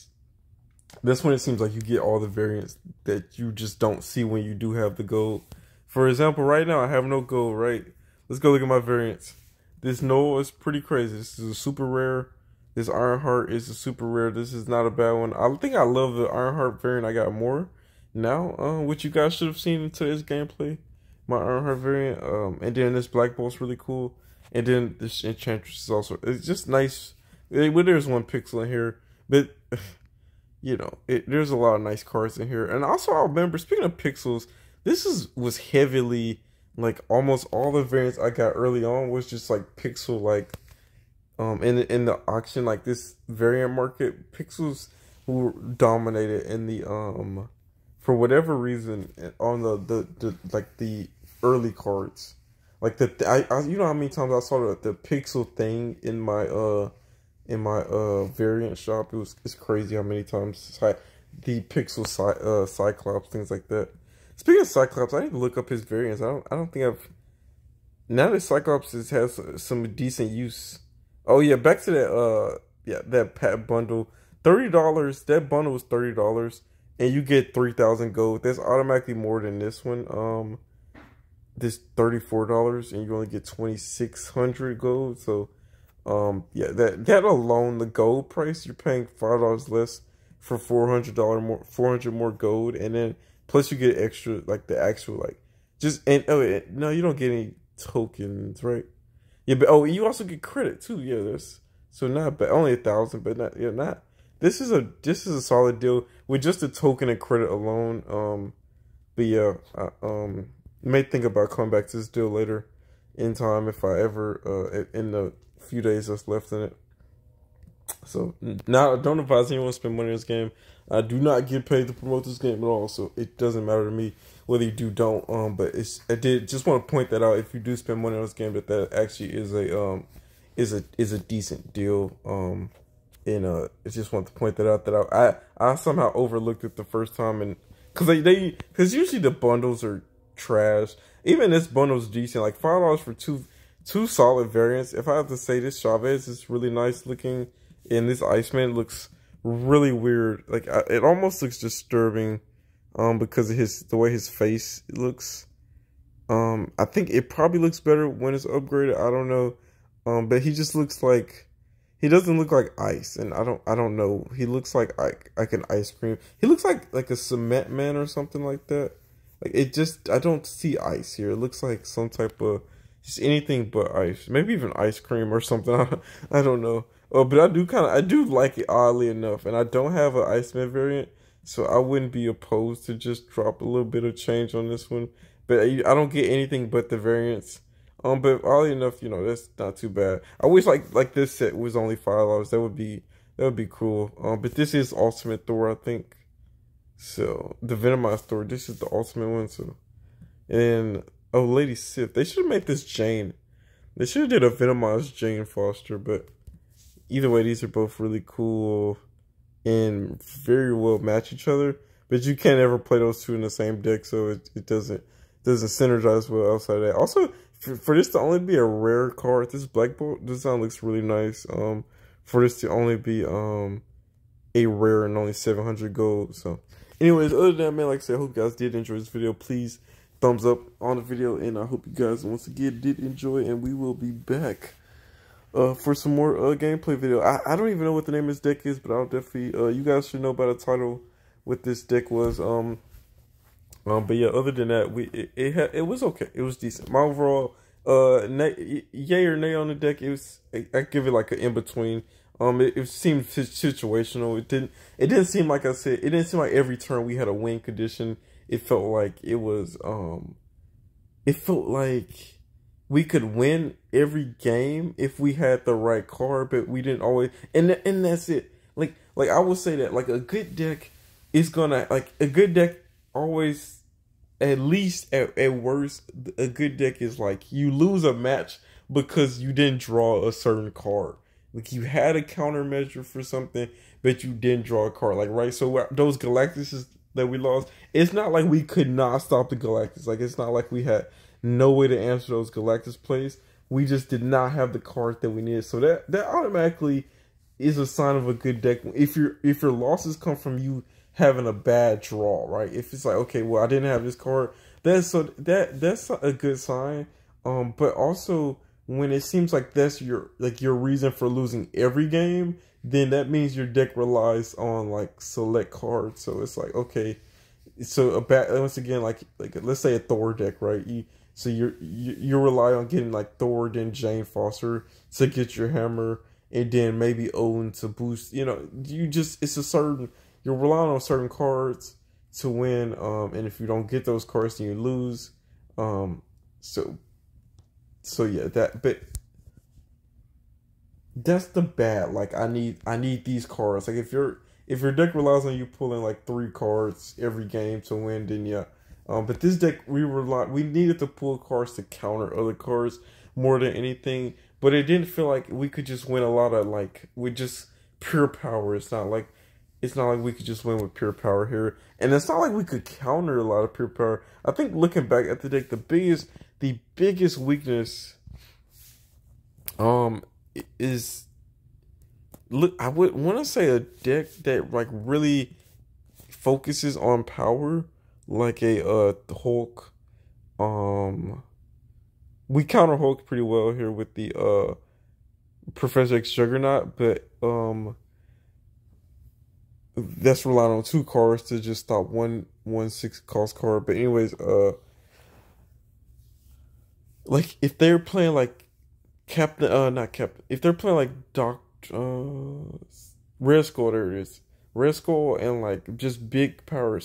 that's when it seems like you get all the variants that you just don't see when you do have the gold. For example, right now I have no gold, right? Let's go look at my variants. This Noah is pretty crazy. This is a super rare. This Ironheart is a super rare. This is not a bad one. I think I love the Ironheart variant. I got more now, uh, which you guys should have seen in today's gameplay. My Ironheart variant. Um, and then this Black Bolt's really cool. And then this Enchantress is also, it's just nice. Well, there's one pixel in here, but you know, it, there's a lot of nice cards in here. And also, I remember speaking of pixels, this is was heavily like almost all the variants I got early on was just like pixel like um in in the auction like this variant market pixels were dominated in the um for whatever reason on the the, the like the early cards like the I, I you know how many times I saw the, the pixel thing in my uh in my uh variant shop. It was it's crazy how many times the pixel cy, uh, cyclops things like that. Speaking of cyclops, I need to look up his variants. I don't I don't think I've now that cyclops has, has some decent use. Oh yeah, back to that uh yeah that pat bundle. Thirty dollars. That bundle was thirty dollars, and you get three thousand gold. That's automatically more than this one. Um, this thirty four dollars, and you only get twenty six hundred gold. So um, yeah, that that alone, the gold price, you're paying five dollars less for four hundred dollar more, four hundred more gold, and then plus you get extra like the actual like just and oh no, you don't get any tokens, right? Yeah, but oh, you also get credit too. Yeah, that's so not but Only a thousand, but not yeah, not. This is a this is a solid deal with just the token and credit alone. Um, but yeah, I, um, may think about coming back to this deal later in time if I ever uh in the few days that's left in it. So now, I don't advise anyone to spend money on this game. I do not get paid to promote this game at all, so it doesn't matter to me whether you do don't. Um, but it's I did just want to point that out. If you do spend money on this game, that that actually is a um is a is a decent deal. Um, and uh, I just want to point that out that I I, I somehow overlooked it the first time, and because they they because usually the bundles are trash. Even this bundle's decent, like five dollars for two two solid variants. If I have to say this, Chavez is really nice looking, and this Iceman looks really weird. Like it almost looks disturbing, um, because of his the way his face looks. Um, I think it probably looks better when it's upgraded. I don't know, um, but he just looks like he doesn't look like ice, and I don't I don't know. He looks like like like an ice cream. He looks like like a cement man or something like that. Like it just I don't see ice here. It looks like some type of just anything but ice. Maybe even ice cream or something. I, don't know. Oh, but I do kind of I do like it oddly enough, and I don't have an Iceman variant, so I wouldn't be opposed to just drop a little bit of change on this one. But I don't get anything but the variants. Um, but oddly enough, you know that's not too bad. I wish like like this set was only five dollars. That would be that would be cool. Um, but this is Ultimate Thor, I think. So the Venomized Thor. This is the Ultimate one. So, and oh, Lady Sif. They should have made this Jane. They should have did a Venomized Jane Foster. But either way, these are both really cool and very well match each other. But you can't ever play those two in the same deck, so it, it doesn't doesn't synergize well outside of that. Also, for, for this to only be a rare card, this Black Bolt design looks really nice. Um, for this to only be um a rare and only 700 gold. So, anyways, other than that, man, like I said, I hope you guys did enjoy this video. Please thumbs up on the video, and I hope you guys once again did enjoy, and we will be back. Uh, for some more uh, gameplay video. I, I don't even know what the name of this deck is, but I'll definitely uh, you guys should know by the title what this deck was. Um, um, but yeah, other than that, we it it, it was okay. It was decent. My overall uh yay or nay on the deck, it was I, I give it like an in between. Um, it, it, seemed situational. It didn't. It didn't seem like I said. It didn't seem like every turn we had a win condition. It felt like it was. Um, it felt like we could win every game if we had the right card, but we didn't always. And and that's it. Like like I will say that like a good deck is gonna like a good deck always at least at, at worst a good deck is like you lose a match because you didn't draw a certain card like you had a countermeasure for something but you didn't draw a card like right so those galactuses that we lost. It's not like we could not stop the galactus. Like it's not like we had no way to answer those galactus plays. We just did not have the cards that we needed. So that that automatically is a sign of a good deck. If your if your losses come from you having a bad draw, right? If it's like, okay, well, I didn't have this card, that's so that that's a good sign. Um, but also when it seems like that's your like your reason for losing every game, then that means your deck relies on like select cards. So it's like, okay, so a bad once again, like like let's say a Thor deck, right? You so you're you, you rely on getting like Thor, then Jane Foster to get your hammer, and then maybe Odin to boost. You know, you just it's a certain you're relying on certain cards to win. Um, and if you don't get those cards, then you lose. Um, so, so yeah, that, but that's the bad. Like I need, I need these cards. Like if you're, if your deck relies on you pulling like three cards every game to win, then yeah. Um, but this deck we rely, we needed to pull cards to counter other cards more than anything. But it didn't feel like we could just win a lot of like with just pure power. It's not like it's not like we could just win with pure power here. And it's not like we could counter a lot of pure power. I think looking back at the deck, the biggest the biggest weakness um is look I would want to say a deck that like really focuses on power like a uh Hulk um we counter Hulk pretty well here with the uh Professor X Juggernaut, but um that's relying on two cards to just stop one one six cost card. But anyways, uh, like if they're playing like Captain, uh, not Captain, if they're playing like Doctor, uh, Red Skull, there it is. Red Skull and like just big power,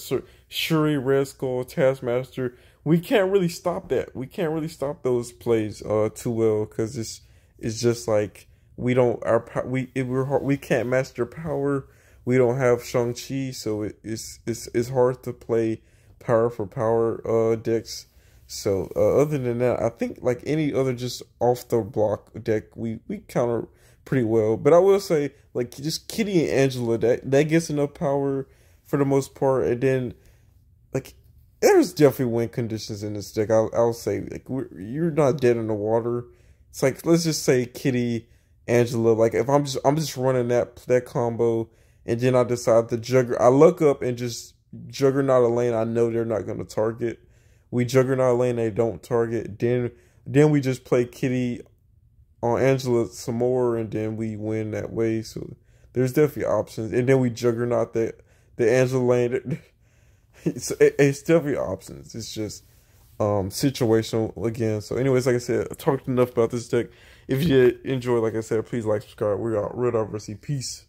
Shuri, Red Skull, Taskmaster. We can't really stop that. We can't really stop those plays uh too well because it's it's just like we don't our we we're we can't master power we don't have Shang Chi, so it, it's it's it's hard to play power for power uh decks. So uh, other than that, I think like any other just off the block deck, we we counter pretty well. But I will say like just Kitty and Angela that that gets enough power for the most part, and then like there's definitely win conditions in this deck. I'll I'll say like you're not dead in the water. It's like let's just say Kitty, Angela. Like if I'm just I'm just running that that combo and then I decide to jugger. I look up and just juggernaut a lane. I know they're not to target. We juggernaut lane they don't target. Then then we just play Kitty on Angela some more, and then we win that way. So there's definitely options, and then we juggernaut the the Angela landed. it's, it's definitely options. It's just um situational again. So, anyways, like I said, I talked enough about this deck. If you did enjoy, like I said, please like, subscribe. We are Red Versus Peace.